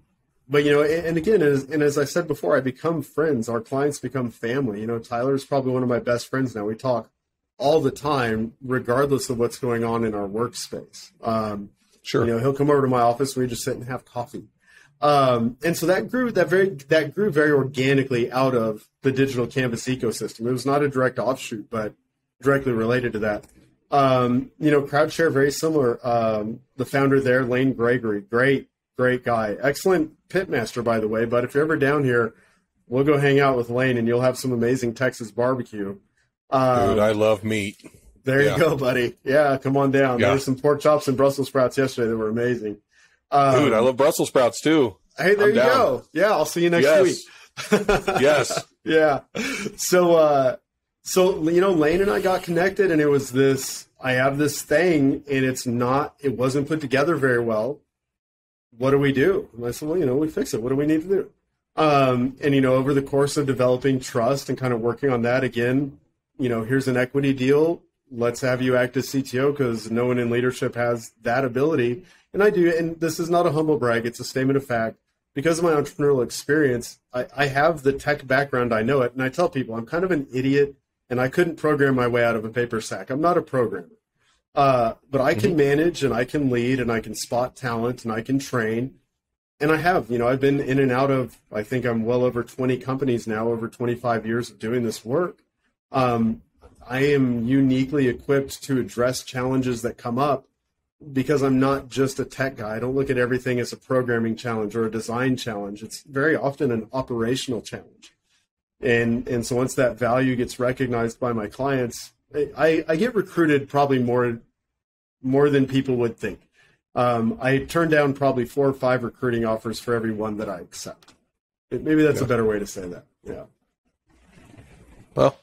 but you know, and again, as, and as I said before, I become friends. Our clients become family. You know, Tyler's probably one of my best friends now. We talk all the time, regardless of what's going on in our workspace. Um, sure. You know, he'll come over to my office. We just sit and have coffee. Um, and so that grew that very that grew very organically out of the digital canvas ecosystem. It was not a direct offshoot, but directly related to that. Um, you know, CrowdShare very similar. Um, the founder there, Lane Gregory, great, great guy, excellent pitmaster, by the way. But if you're ever down here, we'll go hang out with Lane, and you'll have some amazing Texas barbecue. Um, Dude, I love meat. There yeah. you go, buddy. Yeah, come on down. Yeah. There's some pork chops and Brussels sprouts yesterday that were amazing. Um, Dude, I love Brussels sprouts too. Hey, there I'm you down. go. Yeah, I'll see you next yes. week. yes. Yeah. So, uh, so you know, Lane and I got connected, and it was this. I have this thing, and it's not. It wasn't put together very well. What do we do? And I said, well, you know, we fix it. What do we need to do? Um, and you know, over the course of developing trust and kind of working on that again, you know, here's an equity deal. Let's have you act as CTO because no one in leadership has that ability and I do, and this is not a humble brag, it's a statement of fact. Because of my entrepreneurial experience, I, I have the tech background, I know it, and I tell people I'm kind of an idiot and I couldn't program my way out of a paper sack. I'm not a programmer. Uh, but I can mm-hmm. manage and I can lead and I can spot talent and I can train. And I have, you know, I've been in and out of, I think I'm well over 20 companies now, over 25 years of doing this work. Um, I am uniquely equipped to address challenges that come up because I'm not just a tech guy. I don't look at everything as a programming challenge or a design challenge. It's very often an operational challenge. And and so once that value gets recognized by my clients, I, I get recruited probably more more than people would think. Um, I turn down probably four or five recruiting offers for every one that I accept. Maybe that's yeah. a better way to say that. Yeah. Well,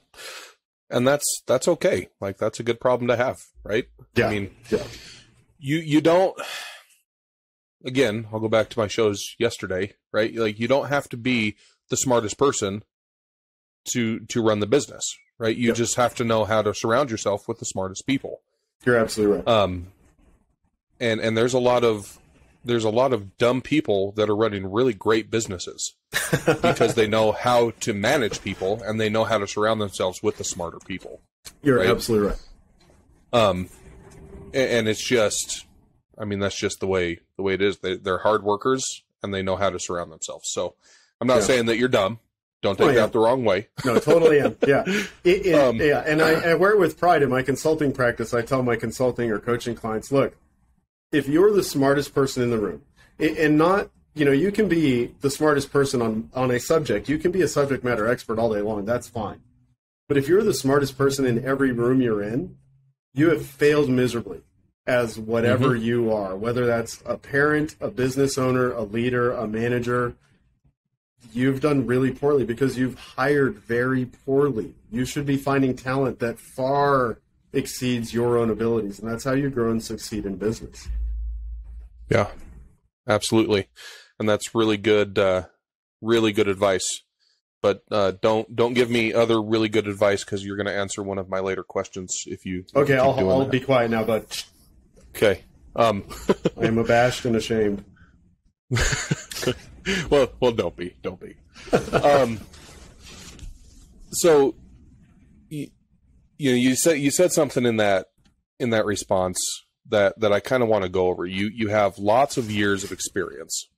and that's that's okay. Like that's a good problem to have, right? Yeah. I mean, yeah you you don't again i'll go back to my shows yesterday right? Like you don't have to be the smartest person to to run the business right? You yep. just have to know how to surround yourself with the smartest people. You're absolutely right. Um and and there's a lot of there's a lot of dumb people that are running really great businesses because they know how to manage people and they know how to surround themselves with the smarter people. You're right? absolutely right. Um and it's just i mean that's just the way the way it is. They, they're hard workers and they know how to surround themselves. So i'm not yeah. saying that you're dumb. Don't take oh, yeah. that the wrong way. No totally am. Yeah. It, it, um, yeah and I, I wear it with pride in my consulting practice. I tell my consulting or coaching clients look if you're the smartest person in the room and not you know you can be the smartest person on on a subject. You can be a subject matter expert all day long. That's fine. But if you're the smartest person in every room you're in you have failed miserably as whatever mm-hmm. you are, whether that's a parent, a business owner, a leader, a manager. You've done really poorly because you've hired very poorly. You should be finding talent that far exceeds your own abilities, and that's how you grow and succeed in business. Yeah, absolutely, and that's really good, uh, really good advice but uh, don't don't give me other really good advice because you're going to answer one of my later questions if you. Okay, if you I'll, I'll be quiet now, but. Okay. Um. I am abashed and ashamed. well, well, don't be, don't be. Um. So, you, you know, you said you said something in that in that response that that I kind of want to go over. You you have lots of years of experience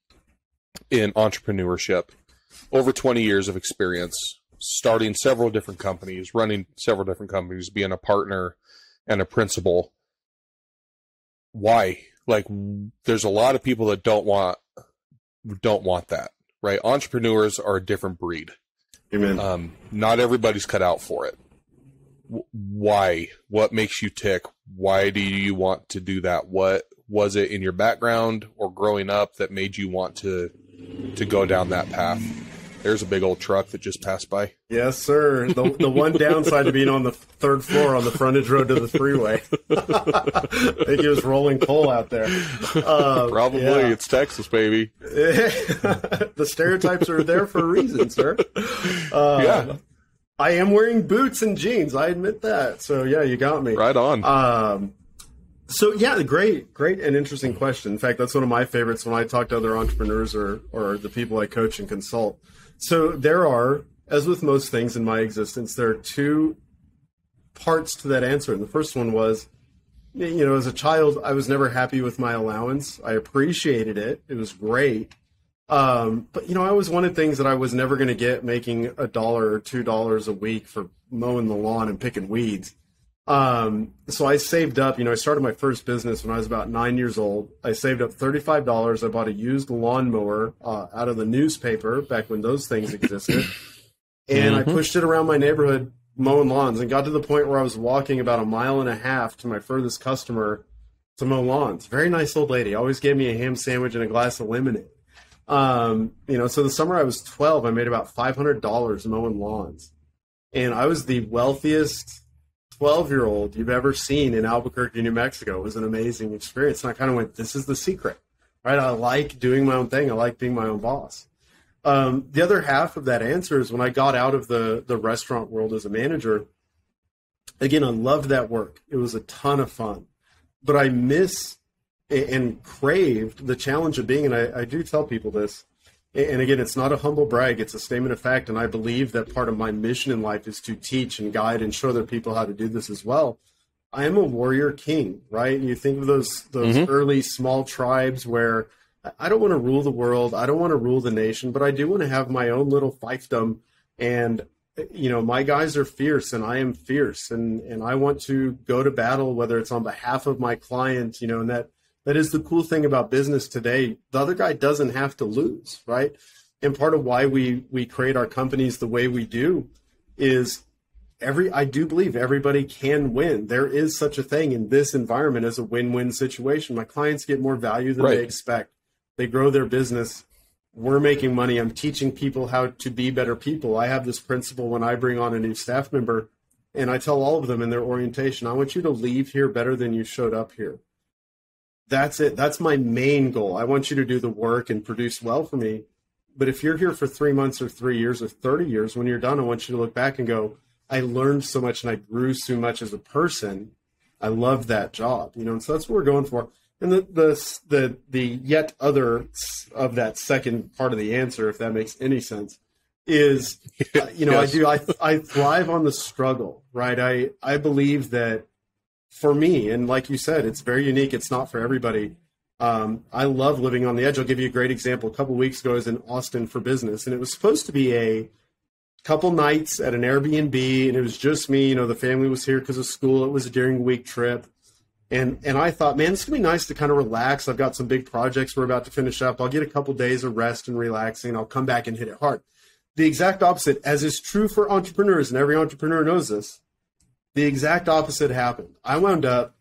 in entrepreneurship over 20 years of experience, starting several different companies, running several different companies, being a partner and a principal. Why? like there's a lot of people that don't want don't want that, right? Entrepreneurs are a different breed. Amen. Um, not everybody's cut out for it. W- why? What makes you tick? Why do you want to do that? What was it in your background or growing up that made you want to to go down that path? There's a big old truck that just passed by. Yes, sir. The, the one downside to being on the third floor on the frontage road to the freeway. I think he was rolling coal out there. Uh, Probably yeah. it's Texas, baby. the stereotypes are there for a reason, sir. Uh, Yeah. I am wearing boots and jeans. I admit that. So yeah, you got me. Right on. Um, so yeah, great, great and interesting question. In fact, that's one of my favorites when I talk to other entrepreneurs or or the people I coach and consult. So there are, as with most things in my existence, there are two parts to that answer. And the first one was, you know, as a child, I was never happy with my allowance. I appreciated it; it was great. Um, but you know, I always wanted things that I was never going to get making a dollar or two dollars a week for mowing the lawn and picking weeds. Um, so I saved up, you know, I started my first business when I was about nine years old. I saved up $35. I bought a used lawnmower uh, out of the newspaper back when those things existed. and I pushed it around my neighborhood mowing lawns and got to the point where I was walking about a mile and a half to my furthest customer to mow lawns. Very nice old lady. Always gave me a ham sandwich and a glass of lemonade. Um, you know, so the summer I was 12, I made about $500 mowing lawns. And I was the wealthiest 12 year old you've ever seen in Albuquerque, New Mexico. It was an amazing experience. And I kind of went, this is the secret, right? I like doing my own thing. I like being my own boss. Um, the other half of that answer is when I got out of the, the restaurant world as a manager, again, I loved that work. It was a ton of fun, but I miss and craved the challenge of being, and I, I do tell people this, and again, it's not a humble brag, it's a statement of fact. And I believe that part of my mission in life is to teach and guide and show other people how to do this as well. I am a warrior king, right? And you think of those those mm-hmm. early small tribes where I don't want to rule the world, I don't want to rule the nation, but I do want to have my own little fiefdom. And you know, my guys are fierce, and I am fierce, and and I want to go to battle, whether it's on behalf of my client, you know, and that that is the cool thing about business today. The other guy doesn't have to lose, right? And part of why we we create our companies the way we do is every I do believe everybody can win. There is such a thing in this environment as a win-win situation. My clients get more value than Right. they expect. They grow their business. We're making money. I'm teaching people how to be better people. I have this principle when I bring on a new staff member and I tell all of them in their orientation, I want you to leave here better than you showed up here that's it. That's my main goal. I want you to do the work and produce well for me. But if you're here for three months or three years or 30 years, when you're done, I want you to look back and go, I learned so much and I grew so much as a person. I love that job, you know, and so that's what we're going for. And the, the, the, the yet other of that second part of the answer, if that makes any sense, is, uh, you know, Yes. I do, I, I thrive on the struggle, right? I, I believe that for me, and like you said, it's very unique. It's not for everybody. Um, I love living on the edge. I'll give you a great example. A couple weeks ago, I was in Austin for business, and it was supposed to be a couple nights at an Airbnb, and it was just me. You know, the family was here because of school. It was a during week trip, and and I thought, man, it's gonna be nice to kind of relax. I've got some big projects we're about to finish up. I'll get a couple days of rest and relaxing. I'll come back and hit it hard. The exact opposite, as is true for entrepreneurs, and every entrepreneur knows this the exact opposite happened. I wound up,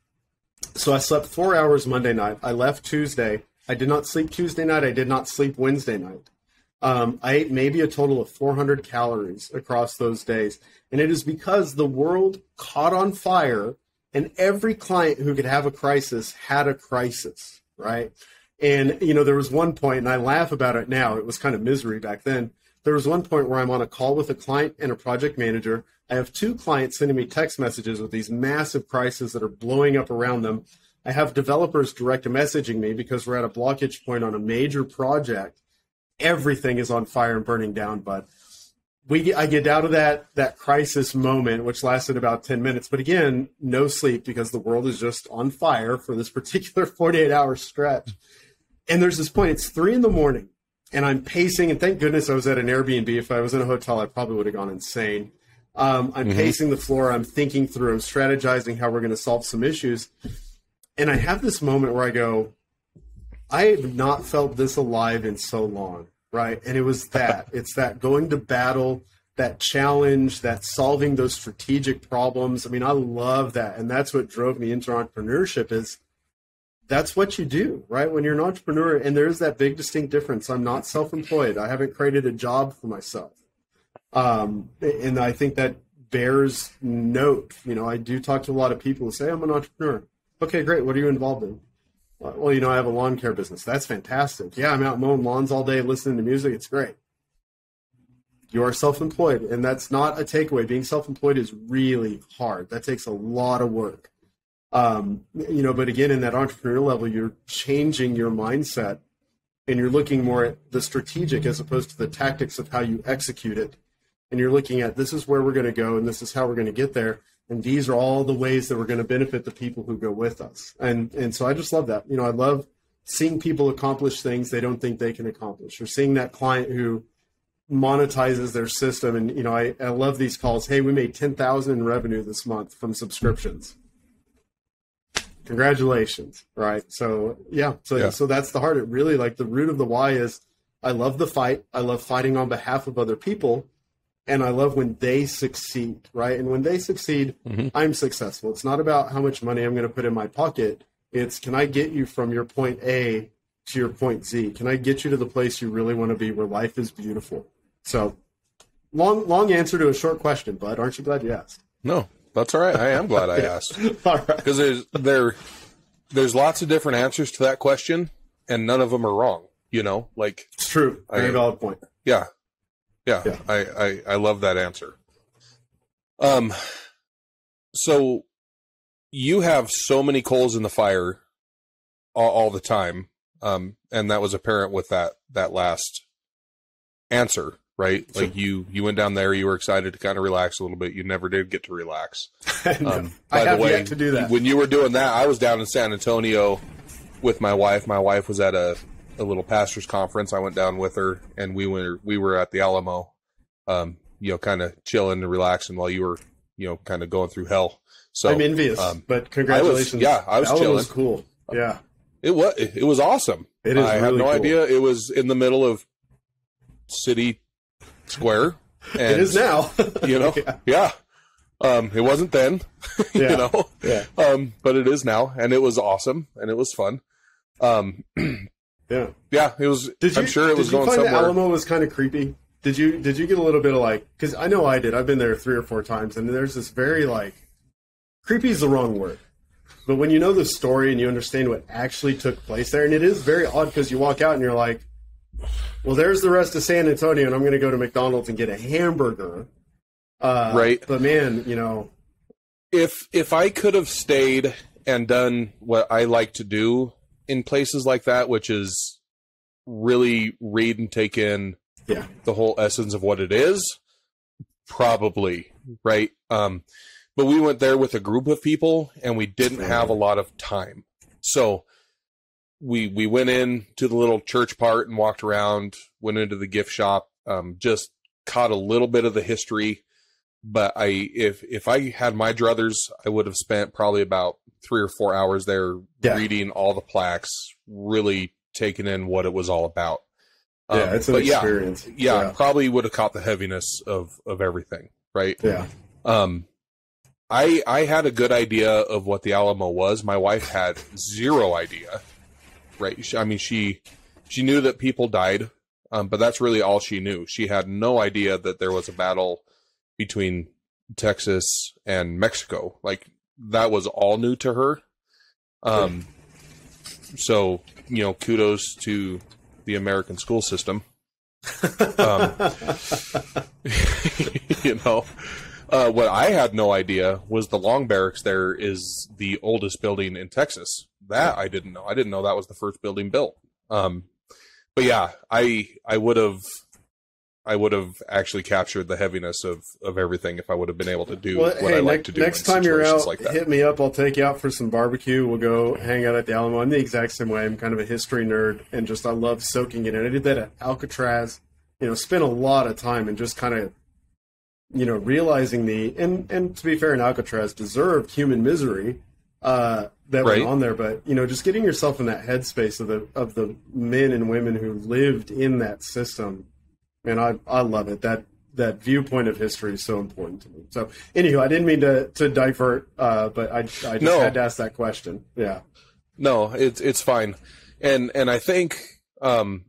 so I slept four hours Monday night. I left Tuesday. I did not sleep Tuesday night. I did not sleep Wednesday night. Um, I ate maybe a total of 400 calories across those days. And it is because the world caught on fire and every client who could have a crisis had a crisis, right? And, you know, there was one point, and I laugh about it now, it was kind of misery back then. There was one point where I'm on a call with a client and a project manager. I have two clients sending me text messages with these massive crises that are blowing up around them. I have developers direct messaging me because we're at a blockage point on a major project. Everything is on fire and burning down, but we get, I get out of that that crisis moment, which lasted about ten minutes. But again, no sleep because the world is just on fire for this particular forty eight hour stretch. And there's this point. It's three in the morning, and I'm pacing. And thank goodness I was at an Airbnb. If I was in a hotel, I probably would have gone insane. Um, I'm pacing the floor. I'm thinking through. I'm strategizing how we're going to solve some issues. and I have this moment where I go, I have not felt this alive in so long, right? And it was that. it's that going to battle, that challenge, that solving those strategic problems. I mean, I love that. And that's what drove me into entrepreneurship is that's what you do, right? When you're an entrepreneur, and there's that big distinct difference. I'm not self-employed. I haven't created a job for myself. Um, and I think that bears note. You know, I do talk to a lot of people who say, I'm an entrepreneur. Okay, great. What are you involved in? Well, you know, I have a lawn care business. That's fantastic. Yeah, I'm out mowing lawns all day, listening to music. It's great. You are self employed, and that's not a takeaway. Being self employed is really hard. That takes a lot of work. Um, you know, but again, in that entrepreneur level, you're changing your mindset and you're looking more at the strategic as opposed to the tactics of how you execute it. And you're looking at this is where we're going to go and this is how we're going to get there. And these are all the ways that we're going to benefit the people who go with us. And, and so I just love that. You know, I love seeing people accomplish things they don't think they can accomplish or seeing that client who monetizes their system. And, you know, I, I love these calls. Hey, we made 10,000 in revenue this month from subscriptions congratulations right? So yeah so yeah. so that's the heart it. Really like the root of the why is i love the fight. I love fighting on behalf of other people and i love when they succeed right? And when they succeed mm-hmm. i'm successful. It's not about how much money i'm going to put in my pocket. It's can i get you from your point a to your point z? Can i get you to the place you really want to be where life is beautiful? So long long answer to a short question bud. Aren't you glad you asked? No that's all right. I am glad I asked because there's there there's lots of different answers to that question, and none of them are wrong. You know, like it's true. Very I, valid point. Yeah, yeah. yeah. I, I I love that answer. Um, so you have so many coals in the fire all, all the time, um, and that was apparent with that that last answer right? Sure. Like you, you went down there, you were excited to kind of relax a little bit. You never did get to relax. no, um, by I have the way, yet to do that. When you were doing that, I was down in San Antonio with my wife. My wife was at a, a little pastors conference. I went down with her, and we were we were at the Alamo, um, you know, kind of chilling and relaxing while you were, you know, kind of going through hell. So I'm envious, um, but congratulations. I was, yeah, I was Alamo chilling. Was cool. Yeah, it was. It was awesome. It is. I really had no cool. idea it was in the middle of city square. And, it is now. you know, yeah. yeah. Um, it wasn't then, yeah. you know, yeah. um, but it is now, and it was awesome, and it was fun. Um, yeah, yeah, it was. Did you, I'm sure it was going somewhere. Alamo was kind of creepy. Did you did you get a little bit of like? Because I know I did. I've been there three or four times, and there's this very like creepy is the wrong word, but when you know the story and you understand what actually took place there, and it is very odd because you walk out and you're like, well, there's the rest of San Antonio, and I'm going to go to McDonald's and get a hamburger. Uh, right. But man, you know, if if I could have stayed and done what I like to do in places like that, which is really read and take in yeah. the whole essence of what it is, probably right. Um, but we went there with a group of people, and we didn't have a lot of time, so we we went in to the little church part and walked around, went into the gift shop, um, just caught a little bit of the history. But I if if I had my druthers, I would have spent probably about three or four hours there yeah. reading all the plaques, really taking in what it was all about. Um, yeah, it's an experience. Yeah, yeah, yeah, probably would have caught the heaviness of of everything, right? Yeah. Um, I I had a good idea of what the Alamo was. My wife had zero idea right? I mean, she she knew that people died, um, but that's really all she knew. She had no idea that there was a battle between Texas and Mexico. Like that was all new to her. Um, so you know, kudos to the American school system. um, you know, uh, what I had no idea was the Long Barracks there is the oldest building in Texas. That I didn't know. I didn't know that was the first building built. Um, but yeah, I I would have I would have actually captured the heaviness of, of everything if I would have been able to do well, what hey, I like ne- to do. Next time you're out, like hit me up. I'll take you out for some barbecue. We'll go hang out at the Alamo. I'm the exact same way. I'm kind of a history nerd and just I love soaking it in. I did that at Alcatraz. You know, spent a lot of time and just kind of you know realizing the and and to be fair, in Alcatraz deserved human misery. Uh, that Right. went on there, but you know, just getting yourself in that headspace of the of the men and women who lived in that system, man, I I love it. That that viewpoint of history is so important to me. So, anywho, I didn't mean to to divert, uh, but I I just No. had to ask that question. Yeah, No, it's it's fine, and and I think um,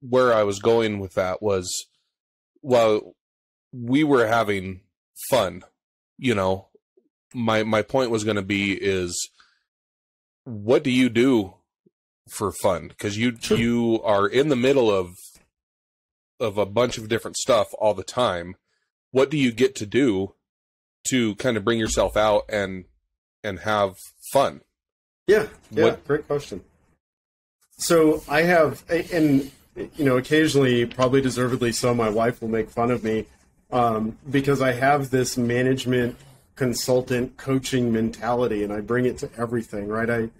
where I was going with that was while we were having fun, you know, my my point was going to be is what do you do for fun? Because you Sure. you are in the middle of of a bunch of different stuff all the time. What do you get to do to kind of bring yourself out and and have fun? yeah, yeah. What- Great question. So I have, and you know, occasionally, probably deservedly so, my wife will make fun of me um, because I have this management consultant coaching mentality, and I bring it to everything. Right? I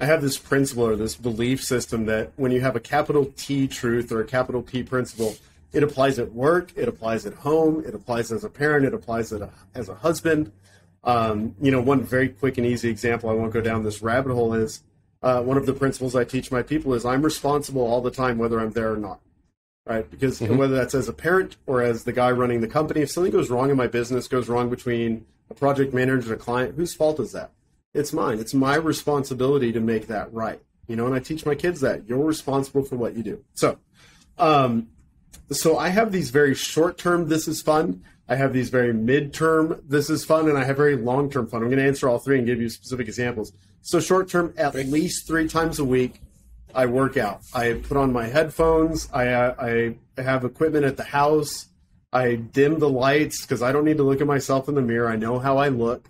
I have this principle or this belief system that when you have a capital T truth or a capital P principle, it applies at work, it applies at home, it applies as a parent, it applies as a, as a husband. Um, you know, one very quick and easy example, I won't go down this rabbit hole, is uh, one of the principles I teach my people is I'm responsible all the time, whether I'm there or not. Right? Because Mhm. whether that's as a parent or as the guy running the company, if something goes wrong in my business, goes wrong between a project manager and a client, whose fault is that? It's mine. It's my responsibility to make that right. You know, and I teach my kids that you're responsible for what you do. So, um, so I have these very short term, this is fun. I have these very mid-term, this is fun, and I have very long-term fun. I'm going to answer all three and give you specific examples. So short term, at least three times a week, I work out. I put on my headphones. I I have equipment at the house. I dim the lights because I don't need to look at myself in the mirror. I know how I look.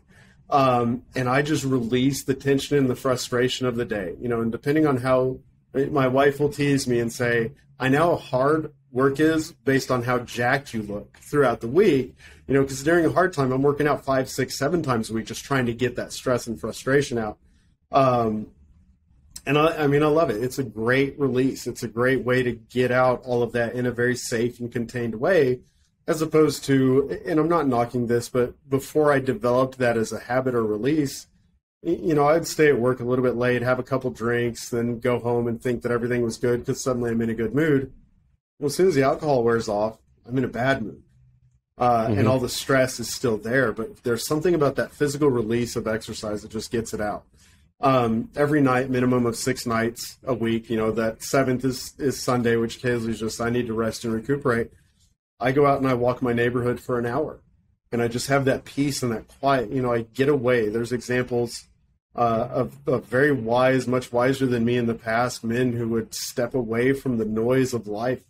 Um, and I just release the tension and the frustration of the day. You know, and depending on how my wife will tease me and say, I know how hard work is based on how jacked you look throughout the week. You know, because during a hard time, I'm working out five, six, seven times a week, just trying to get that stress and frustration out. Um, and I, I mean, I love it. It's a great release. It's a great way to get out all of that in a very safe and contained way, as opposed to, and I'm not knocking this, but before I developed that as a habit or release, you know, I'd stay at work a little bit late, have a couple drinks, then go home and think that everything was good because suddenly I'm in a good mood. Well, as soon as the alcohol wears off, I'm in a bad mood. Uh, Mhm. And all the stress is still there, but there's something about that physical release of exercise that just gets it out um, every night, minimum of six nights a week. You know, that seventh is, is Sunday, which is just I need to rest and recuperate. I go out and I walk my neighborhood for an hour and I just have that peace and that quiet. You know, I get away. There's examples uh, of, of very wise, much wiser than me in the past, men who would step away from the noise of life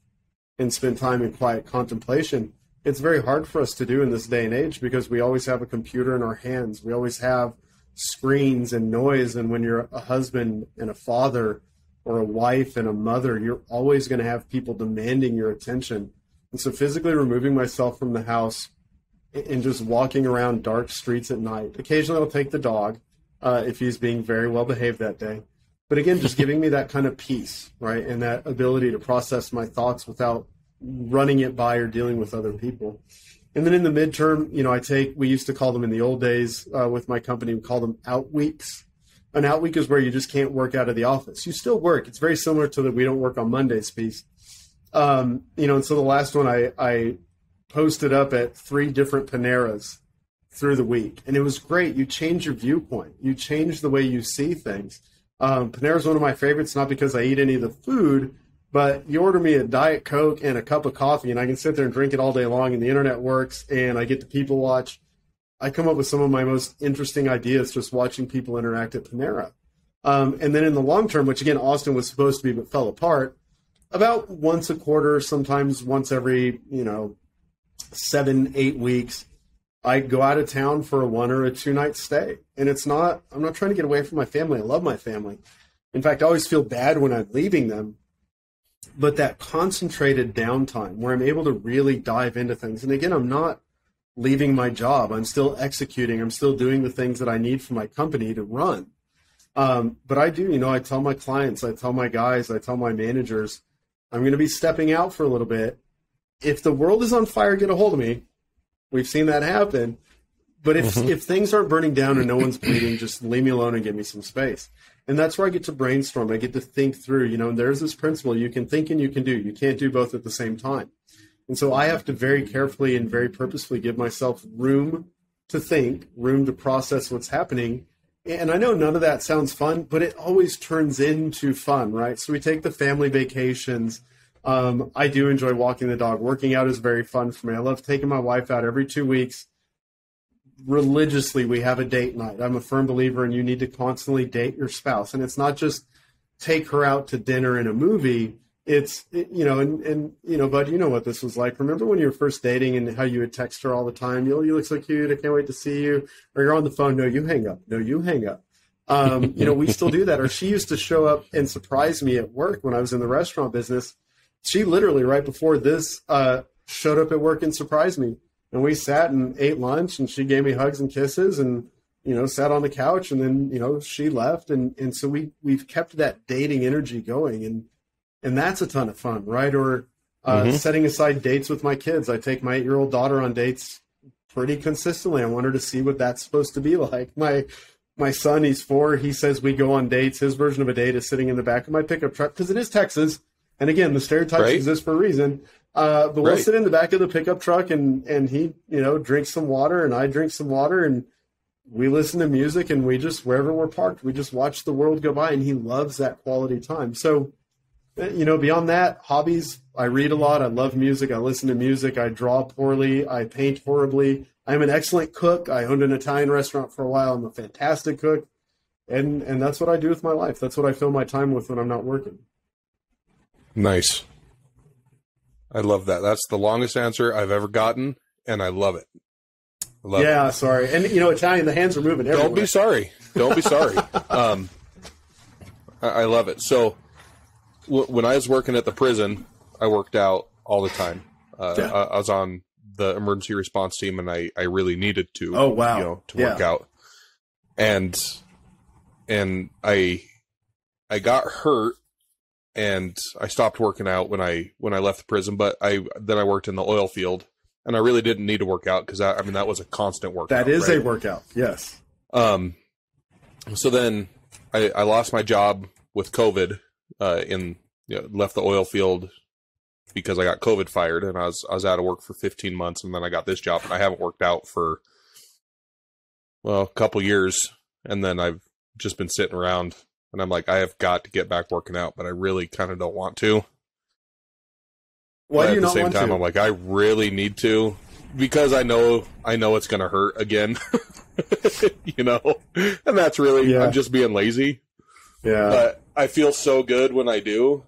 and spend time in quiet contemplation. It's very hard for us to do in this day and age because we always have a computer in our hands. We always have screens and noise. And when you're a husband and a father or a wife and a mother, you're always going to have people demanding your attention. And so physically removing myself from the house and just walking around dark streets at night. Occasionally I'll take the dog uh, if he's being very well behaved that day. But again, just giving me that kind of peace, right? And that ability to process my thoughts without running it by or dealing with other people. And then in the midterm, you know, I take, we used to call them in the old days uh, with my company, we call them out weeks. An out week is where you just can't work out of the office. You still work. It's very similar to the we don't work on Mondays piece. Um, you know, and so the last one I, I posted up at three different Paneras through the week. And it was great. You change your viewpoint, you change the way you see things. Um, Panera is one of my favorites, not because I eat any of the food, but you order me a Diet Coke and a cup of coffee, and I can sit there and drink it all day long, and the internet works, and I get to people watch. I come up with some of my most interesting ideas just watching people interact at Panera. Um, and then in the long term, which again, Austin was supposed to be but fell apart, about once a quarter, sometimes once every, you know, seven, eight weeks, I go out of town for a one or a two night stay. And it's not, I'm not trying to get away from my family. I love my family. In fact, I always feel bad when I'm leaving them. But that concentrated downtime where I'm able to really dive into things. And again, I'm not leaving my job. I'm still executing. I'm still doing the things that I need for my company to run. Um, but I do, you know, I tell my clients, I tell my guys, I tell my managers, I'm going to be stepping out for a little bit. If the world is on fire, get a hold of me. We've seen that happen. But if mm-hmm. if things aren't burning down and no one's bleeding, just leave me alone and give me some space. And that's where I get to brainstorm. I get to think through. You know, there's this principle: you can think and you can do. You can't do both at the same time. And so I have to very carefully and very purposefully give myself room to think, room to process what's happening. And I know none of that sounds fun, but it always turns into fun, right? So we take the family vacations. Um, I do enjoy walking the dog. Working out is very fun for me. I love taking my wife out every two weeks. Religiously, we have a date night. I'm a firm believer in you need to constantly date your spouse. And it's not just take her out to dinner and a movie. It's you know and and you know bud you know what this was like. Remember when you were first dating and how you would text her all the time? You, you look so cute. I can't wait to see you. Or you're on the phone. No you hang up. No you hang up. Um, you know we still do that. Or she used to show up and surprise me at work when i was in the restaurant business. She literally right before this uh, showed up at work and surprised me and we sat and ate lunch and she gave me hugs and kisses and you know sat on the couch and then you know she left and and so we we've kept that dating energy going and and that's a ton of fun, right? Or uh, mm-hmm. setting aside dates with my kids. I take my eight-year-old daughter on dates pretty consistently. I want her to see what that's supposed to be like. My my son, he's four. He says we go on dates. His version of a date is sitting in the back of my pickup truck because it is Texas. And again, the stereotypes right. exist for a reason. Uh, but we'll right. sit in the back of the pickup truck and and he, you know, drinks some water and I drink some water and we listen to music and we just wherever we're parked, we just watch the world go by and he loves that quality time. So you know, beyond that, hobbies. I read a lot. I love music. I listen to music. I draw poorly. I paint horribly. I'm an excellent cook. I owned an Italian restaurant for a while. I'm a fantastic cook, and and that's what I do with my life. That's what I fill my time with when I'm not working. Nice. I love that. That's the longest answer I've ever gotten, and I love it. Love yeah, it. sorry. And you know, Italian, the hands are moving. Everywhere. Don't be sorry. Don't be sorry. um, I, I love it. So when I was working at the prison, I worked out all the time. Uh, yeah. I, I, was on the emergency response team, and I, I really needed to. Oh wow! You know, to work out, and and I I got hurt, and I stopped working out when I when I left the prison. But I then I worked in the oil field, and I really didn't need to work out because I, I mean that was a constant workout. That is right? a workout. Yes. Um. So then I, I lost my job with COVID uh, in you know, left the oil field because I got COVID fired and I was I was out of work for 15 months and then I got this job and I haven't worked out for well a couple years and then I've just been sitting around and I'm like I have got to get back working out but I really kind of don't want to. Why but do you at the same time to? I'm like I really need to because I know I know it's going to hurt again. you know. And that's really yeah. I'm just being lazy. Yeah. But I feel so good when I do.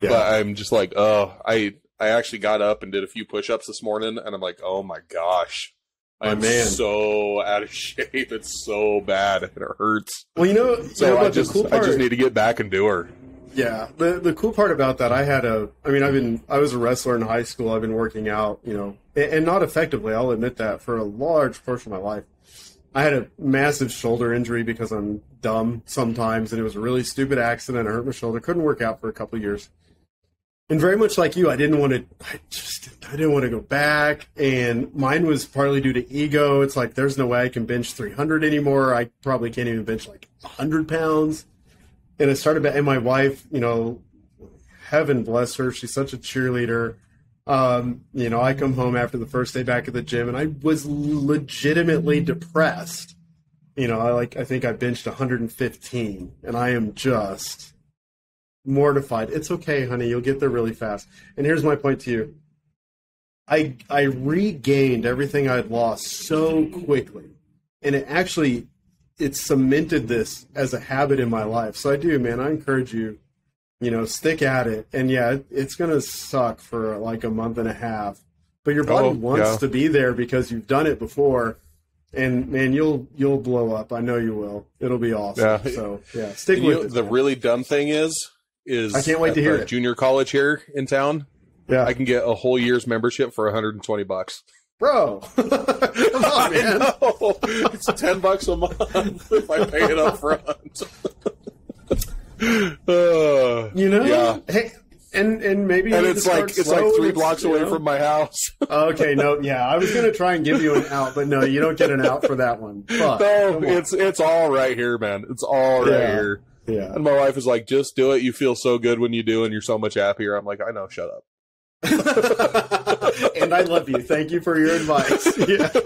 Yeah. But I'm just like, oh, I I actually got up and did a few push-ups this morning, and I'm like, oh my gosh, I'm man. so out of shape. It's so bad, it hurts. Well, you know, so you know I just cool I just need to get back and do her. Yeah, the the cool part about that, I had a, I mean, I've been, I was a wrestler in high school. I've been working out, you know, and, and not effectively. I'll admit that for a large portion of my life. I had a massive shoulder injury because I'm dumb sometimes, and it was a really stupid accident. I hurt my shoulder. Couldn't work out for a couple years. And very much like you, I didn't want to. I just I didn't want to go back, and mine was partly due to ego. It's like there's no way I can bench 300 anymore. I probably can't even bench like 100 pounds. And I started, and my wife, you know, heaven bless her, she's such a cheerleader um, you know, I come home after the first day back at the gym and I was legitimately depressed. You know, I like I think I benched 115 and I am just mortified. It's okay, honey, you'll get there really fast. And here's my point to you. I I regained everything I'd lost so quickly. And it actually it cemented this as a habit in my life. So I do, man. I encourage you you know, stick at it. And yeah, it's going to suck for like a month and a half, but your body oh, wants yeah. to be there because you've done it before. And man, you'll you'll blow up. I know you will. It'll be awesome. Yeah. So yeah, stick with it. The really dumb thing is, is I can't wait to hear it. Junior college here in town. Yeah, I can get a whole year's membership for 120 bucks. Bro, come on, man! It's ten bucks a month if I pay it up front. Uh, you know, yeah. hey, And and maybe and it's like it's like three blocks away know? from my house. okay, no, yeah, I was gonna try and give you an out, but no, you don't get an out for that one. But, no, it's it's all right here, man. It's all right yeah. here. Yeah. And my wife is like, just do it. You feel so good when you do, and you're so much happier. I'm like, I know, shut up. and I love you. Thank you for your advice. Yeah.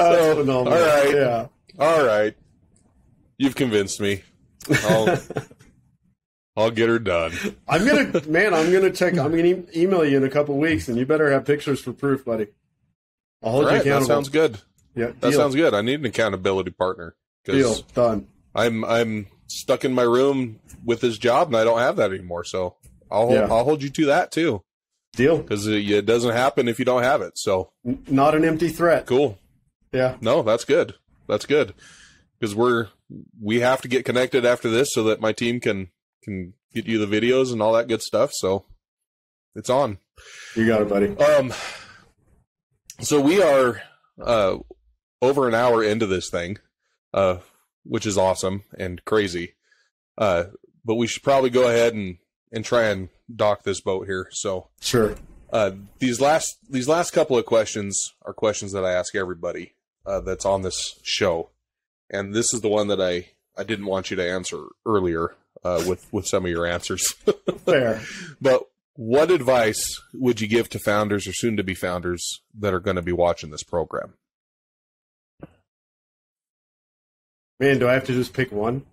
Oh, phenomenal. All right. Yeah. All right. You've convinced me. I'll, I'll get her done. I'm gonna, man. I'm gonna check. I'm gonna e- email you in a couple weeks, and you better have pictures for proof, buddy. I'll hold All you accountable. That sounds good. Yeah, that sounds good. I need an accountability partner. Deal done. I'm I'm stuck in my room with this job, and I don't have that anymore. So I'll yeah. I'll hold you to that too. Deal. Because it doesn't happen if you don't have it. So N- not an empty threat. Cool. Yeah. No, that's good. That's good. Because we're we have to get connected after this so that my team can can get you the videos and all that good stuff. So it's on. You got it, buddy. Um. So we are uh over an hour into this thing, uh, which is awesome and crazy. Uh, but we should probably go ahead and and try and dock this boat here. So sure. Uh, these last these last couple of questions are questions that I ask everybody uh, that's on this show, and this is the one that I I didn't want you to answer earlier uh, with with some of your answers. Fair, but what advice would you give to founders or soon to be founders that are going to be watching this program? Man, do I have to just pick one?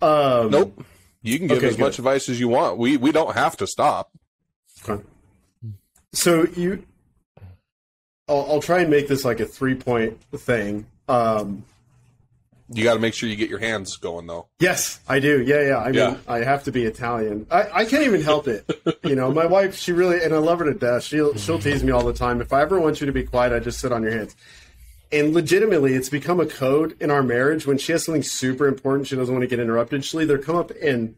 Um, nope. You can give okay, as good. much advice as you want. We we don't have to stop. Okay. So you, I'll, I'll try and make this like a three point thing. Um, you got to make sure you get your hands going, though. Yes, I do. Yeah, yeah. I mean, yeah. I have to be Italian. I, I can't even help it. you know, my wife, she really, and I love her to death. She'll she'll tease me all the time. If I ever want you to be quiet, I just sit on your hands. And legitimately, it's become a code in our marriage. When she has something super important, she doesn't want to get interrupted. She'll either come up and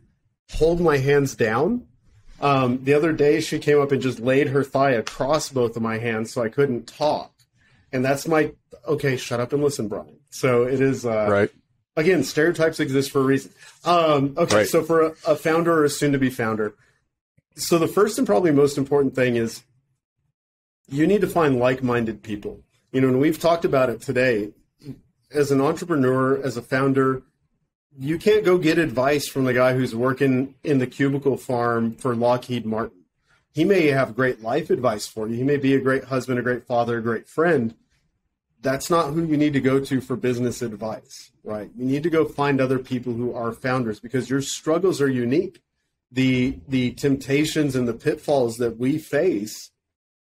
hold my hands down. Um, the other day, she came up and just laid her thigh across both of my hands so I couldn't talk. And that's my okay. Shut up and listen, Bryan. So it is uh, right. Again, stereotypes exist for a reason. Um, okay, right. so for a, a founder or a soon-to-be founder, so the first and probably most important thing is you need to find like-minded people you know, and we've talked about it today. As an entrepreneur, as a founder, you can't go get advice from the guy who's working in the cubicle farm for Lockheed Martin. He may have great life advice for you. He may be a great husband, a great father, a great friend. That's not who you need to go to for business advice, right? You need to go find other people who are founders because your struggles are unique. The the temptations and the pitfalls that we face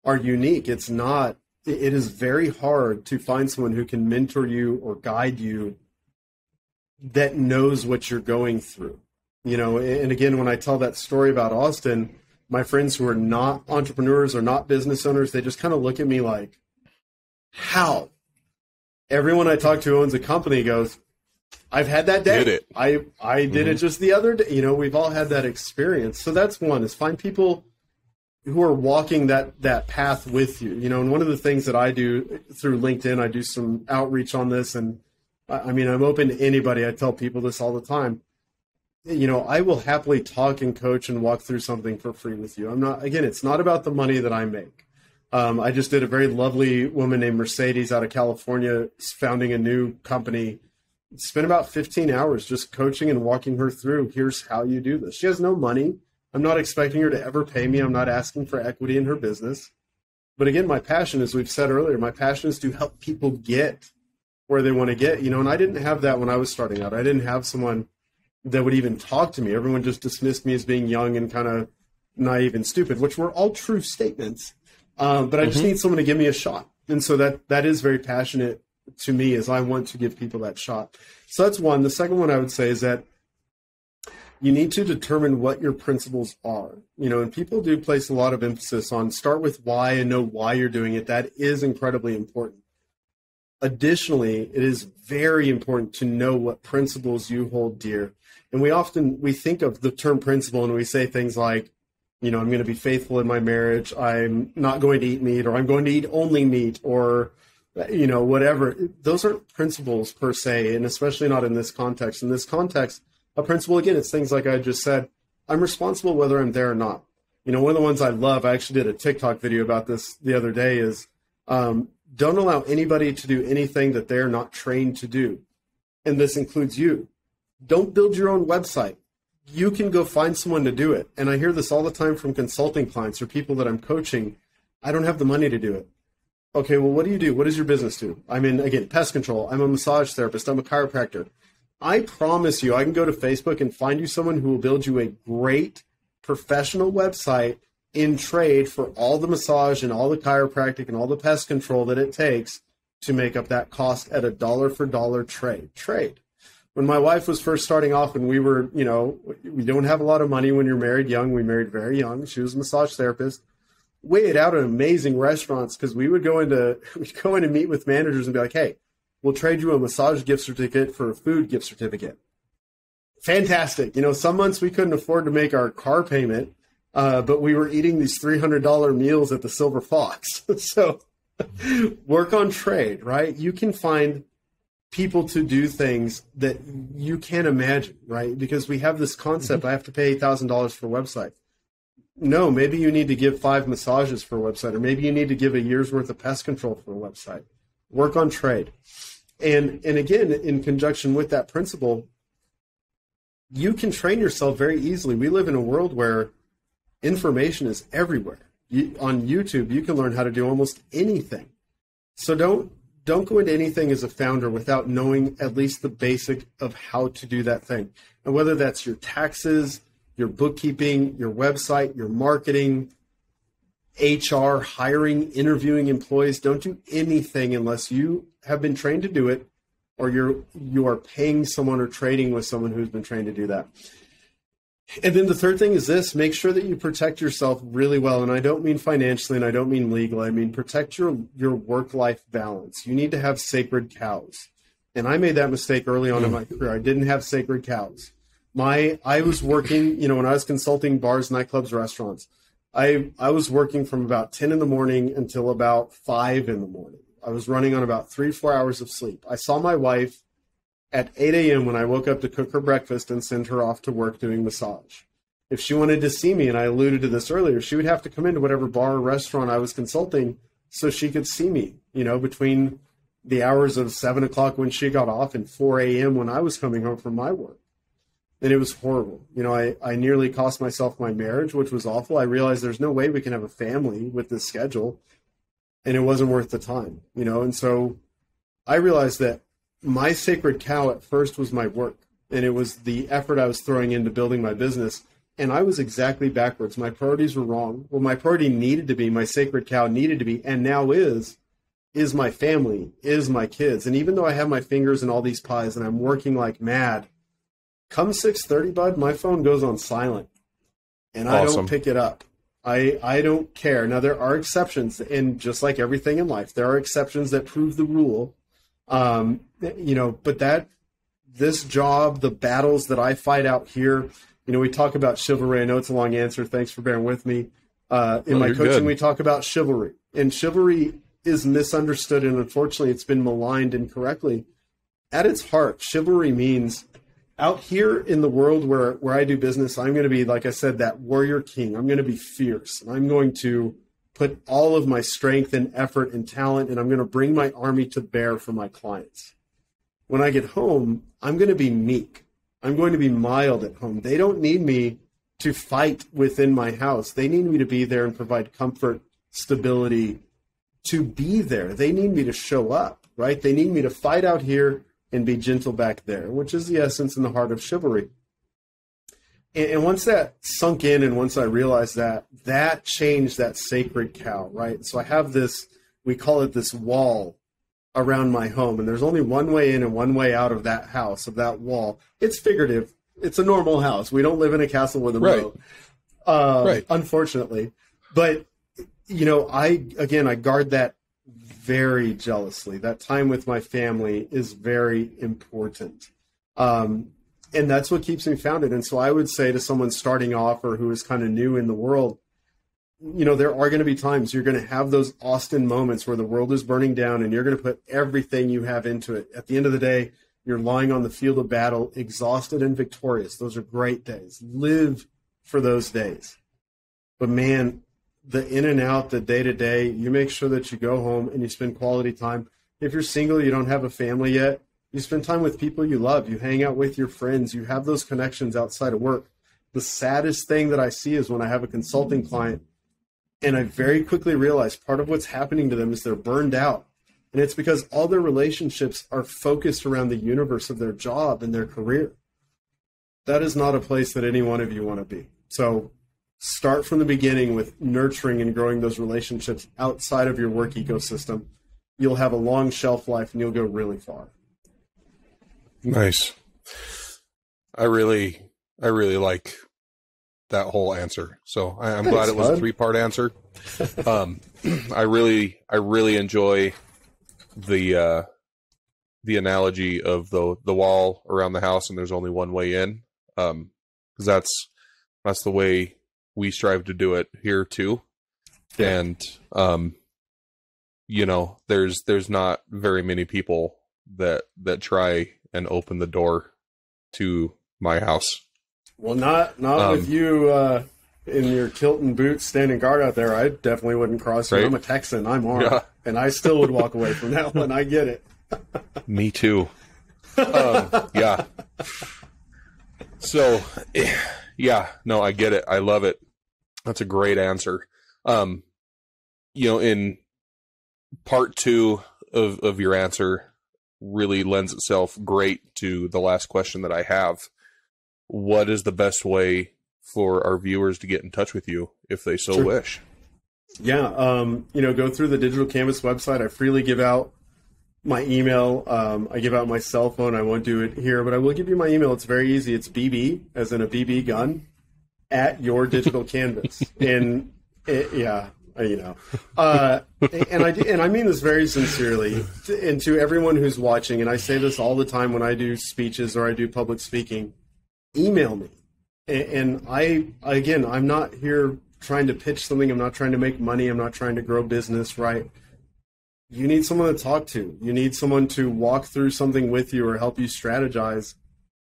are unique. It's not it is very hard to find someone who can mentor you or guide you that knows what you're going through. You know, and again, when I tell that story about Austin, my friends who are not entrepreneurs or not business owners, they just kind of look at me like, how? Everyone I talk to who owns a company goes, I've had that day. Did it. I I did mm-hmm. it just the other day. You know, we've all had that experience. So that's one is find people who are walking that that path with you. You know, and one of the things that I do through LinkedIn, I do some outreach on this, and I mean, I'm open to anybody. I tell people this all the time. You know, I will happily talk and coach and walk through something for free with you. I'm not again. It's not about the money that I make. Um, I just did a very lovely woman named Mercedes out of California, founding a new company. Spent about 15 hours just coaching and walking her through. Here's how you do this. She has no money I'm not expecting her to ever pay me. I'm not asking for equity in her business. But again, my passion, as we've said earlier, my passion is to help people get where they want to get, you know, and I didn't have that when I was starting out. I didn't have someone that would even talk to me. Everyone just dismissed me as being young and kind of naive and stupid, which were all true statements. Um, but I just mm-hmm. need someone to give me a shot. And so that that is very passionate to me as I want to give people that shot. So that's one. The second one I would say is that you need to determine what your principles are. You know, and people do place a lot of emphasis on start with why and know why you're doing it. That is incredibly important. Additionally, it is very important to know what principles you hold dear. And we often we think of the term principle and we say things like, you know, I'm going to be faithful in my marriage. I'm not going to eat meat or I'm going to eat only meat or you know, whatever. Those aren't principles per se, and especially not in this context. In this context, a principle again, it's things like I just said. I'm responsible whether I'm there or not. You know, one of the ones I love, I actually did a TikTok video about this the other day, is um, don't allow anybody to do anything that they're not trained to do. And this includes you. Don't build your own website. You can go find someone to do it. And I hear this all the time from consulting clients or people that I'm coaching. I don't have the money to do it. Okay, well, what do you do? What does your business do? I'm in, again, pest control. I'm a massage therapist. I'm a chiropractor. I promise you, I can go to Facebook and find you someone who will build you a great professional website in trade for all the massage and all the chiropractic and all the pest control that it takes to make up that cost at a dollar for dollar trade. Trade. When my wife was first starting off and we were, you know, we don't have a lot of money when you're married young. We married very young. She was a massage therapist. Weighed out at amazing restaurants because we would go into we'd go in and meet with managers and be like, hey, we'll trade you a massage gift certificate for a food gift certificate. Fantastic. You know, some months we couldn't afford to make our car payment uh, but we were eating these $300 meals at the Silver Fox. so work on trade, right? You can find people to do things that you can't imagine, right? Because we have this concept mm-hmm. I have to pay $8,000 for a website. No, maybe you need to give five massages for a website, or maybe you need to give a year's worth of pest control for a website. Work on trade. And, and again, in conjunction with that principle, you can train yourself very easily. We live in a world where information is everywhere. You, on YouTube, you can learn how to do almost anything. So don't don't go into anything as a founder without knowing at least the basic of how to do that thing. And whether that's your taxes, your bookkeeping, your website, your marketing, HR, hiring, interviewing employees, don't do anything unless you have been trained to do it or you're you are paying someone or trading with someone who's been trained to do that. And then the third thing is this make sure that you protect yourself really well. And I don't mean financially and I don't mean legal. I mean protect your, your work life balance. You need to have sacred cows. And I made that mistake early on in my career. I didn't have sacred cows. My I was working, you know, when I was consulting bars, nightclubs, restaurants, I I was working from about 10 in the morning until about five in the morning. I was running on about three, four hours of sleep. I saw my wife at 8 a.m. when I woke up to cook her breakfast and send her off to work doing massage. If she wanted to see me, and I alluded to this earlier, she would have to come into whatever bar or restaurant I was consulting so she could see me, you know, between the hours of 7 o'clock when she got off and 4 a.m. when I was coming home from my work. And it was horrible. You know, I, I nearly cost myself my marriage, which was awful. I realized there's no way we can have a family with this schedule. And it wasn't worth the time, you know. And so I realized that my sacred cow at first was my work and it was the effort I was throwing into building my business. And I was exactly backwards. My priorities were wrong. Well, my priority needed to be, my sacred cow needed to be, and now is, is my family, is my kids. And even though I have my fingers in all these pies and I'm working like mad, come 6.30, bud, my phone goes on silent and awesome. I don't pick it up. I, I don't care. Now, there are exceptions, and just like everything in life, there are exceptions that prove the rule. Um, you know, but that this job, the battles that I fight out here, you know, we talk about chivalry. I know it's a long answer. Thanks for bearing with me. Uh, in my coaching, good. we talk about chivalry, and chivalry is misunderstood, and unfortunately, it's been maligned incorrectly. At its heart, chivalry means out here in the world where where I do business, I'm going to be like I said, that warrior king. I'm going to be fierce, and I'm going to put all of my strength and effort and talent, and I'm going to bring my army to bear for my clients when I get home, I'm going to be meek. I'm going to be mild at home. They don't need me to fight within my house. They need me to be there and provide comfort, stability, to be there. They need me to show up, right? They need me to fight out here and be gentle back there, which is the essence and the heart of chivalry. And, and once that sunk in and once I realized that, that changed that sacred cow, right? So I have this, we call it this wall around my home, and there's only one way in and one way out of that house, of that wall. It's figurative. It's a normal house. We don't live in a castle with a right. moat, uh, right. unfortunately. But you know, I again, I guard that very jealously. That time with my family is very important. Um, and that's what keeps me founded. And so I would say to someone starting off or who is kind of new in the world, you know, there are going to be times you're going to have those Austin moments where the world is burning down and you're going to put everything you have into it. At the end of the day, You're lying on the field of battle, exhausted and victorious. Those are great days. Live for those days. But man, the in and out, the day to day, you make sure that you go home and you spend quality time. If you're single, you don't have a family yet, you spend time with people you love. You hang out with your friends. You have those connections outside of work. The saddest thing that I see is when I have a consulting client and I very quickly realize part of what's happening to them is they're burned out. And it's because all their relationships are focused around the universe of their job and their career. That is not a place that any one of you want to be. So start from the beginning with nurturing and growing those relationships outside of your work ecosystem. You'll have a long shelf life and you'll go really far. Nice. I really, I really like that whole answer. So I, am glad it was a three part answer. Um, I really, I really enjoy the uh, the analogy of the the wall around the house, and there's only one way in. Um, because that's that's the way we strive to do it here too. Yeah. And um, you know, there's there's not very many people that that try and open the door to my house. Well, not not um, with you uh, in your kilt and boots standing guard out there. I definitely wouldn't cross you. Right? I'm a Texan. I'm armed, yeah. and I still would walk away from that one. I get it. Me too. Um, yeah. So, yeah, no, I get it. I love it. That's a great answer. Um, you know, in part two of of your answer, really lends itself great to the last question that I have. What is the best way for our viewers to get in touch with you if they so sure. wish? Yeah, um, you know, go through the Digital Canvas website. I freely give out my email. Um, I give out my cell phone. I won't do it here, but I will give you my email. It's very easy. It's BB, as in a BB gun, at your digital canvas. And it, yeah, uh, you know, uh, and I and I mean this very sincerely, and to everyone who's watching, and I say this all the time when I do speeches or I do public speaking, email me, and, and I again, I'm not here trying to pitch something. I'm not trying to make money. I'm not trying to grow business. Right? You need someone to talk to. You need someone to walk through something with you or help you strategize.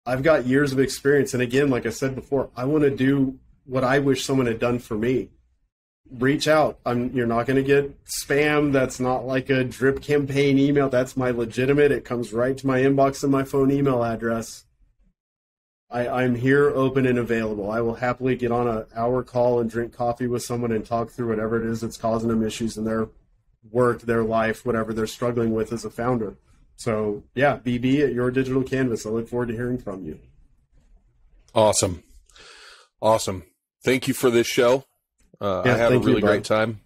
I've got years of experience, and again, like I said before, I want to do what I wish someone had done for me reach out. I'm, you're not going to get spam. That's not like a drip campaign email. That's my legitimate. It comes right to my inbox and my phone email address. I, I'm here, open and available. I will happily get on an hour call and drink coffee with someone and talk through whatever it is that's causing them issues in their work, their life, whatever they're struggling with as a founder. So yeah, BB at your digital canvas. I look forward to hearing from you. Awesome. Awesome. Thank you for this show. Uh, yeah, I had a really you, great time.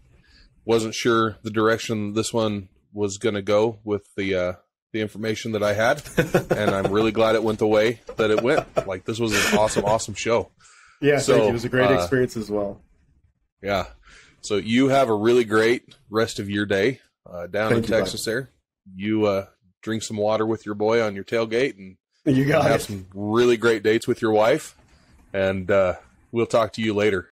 Wasn't sure the direction this one was going to go with the uh, the information that I had, and I'm really glad it went the way that it went. Like this was an awesome, awesome show. Yeah, so, it was a great uh, experience as well. Yeah. So you have a really great rest of your day uh, down thank in you, Texas. Bud. There, you uh, drink some water with your boy on your tailgate, and you got have some really great dates with your wife. And uh, we'll talk to you later.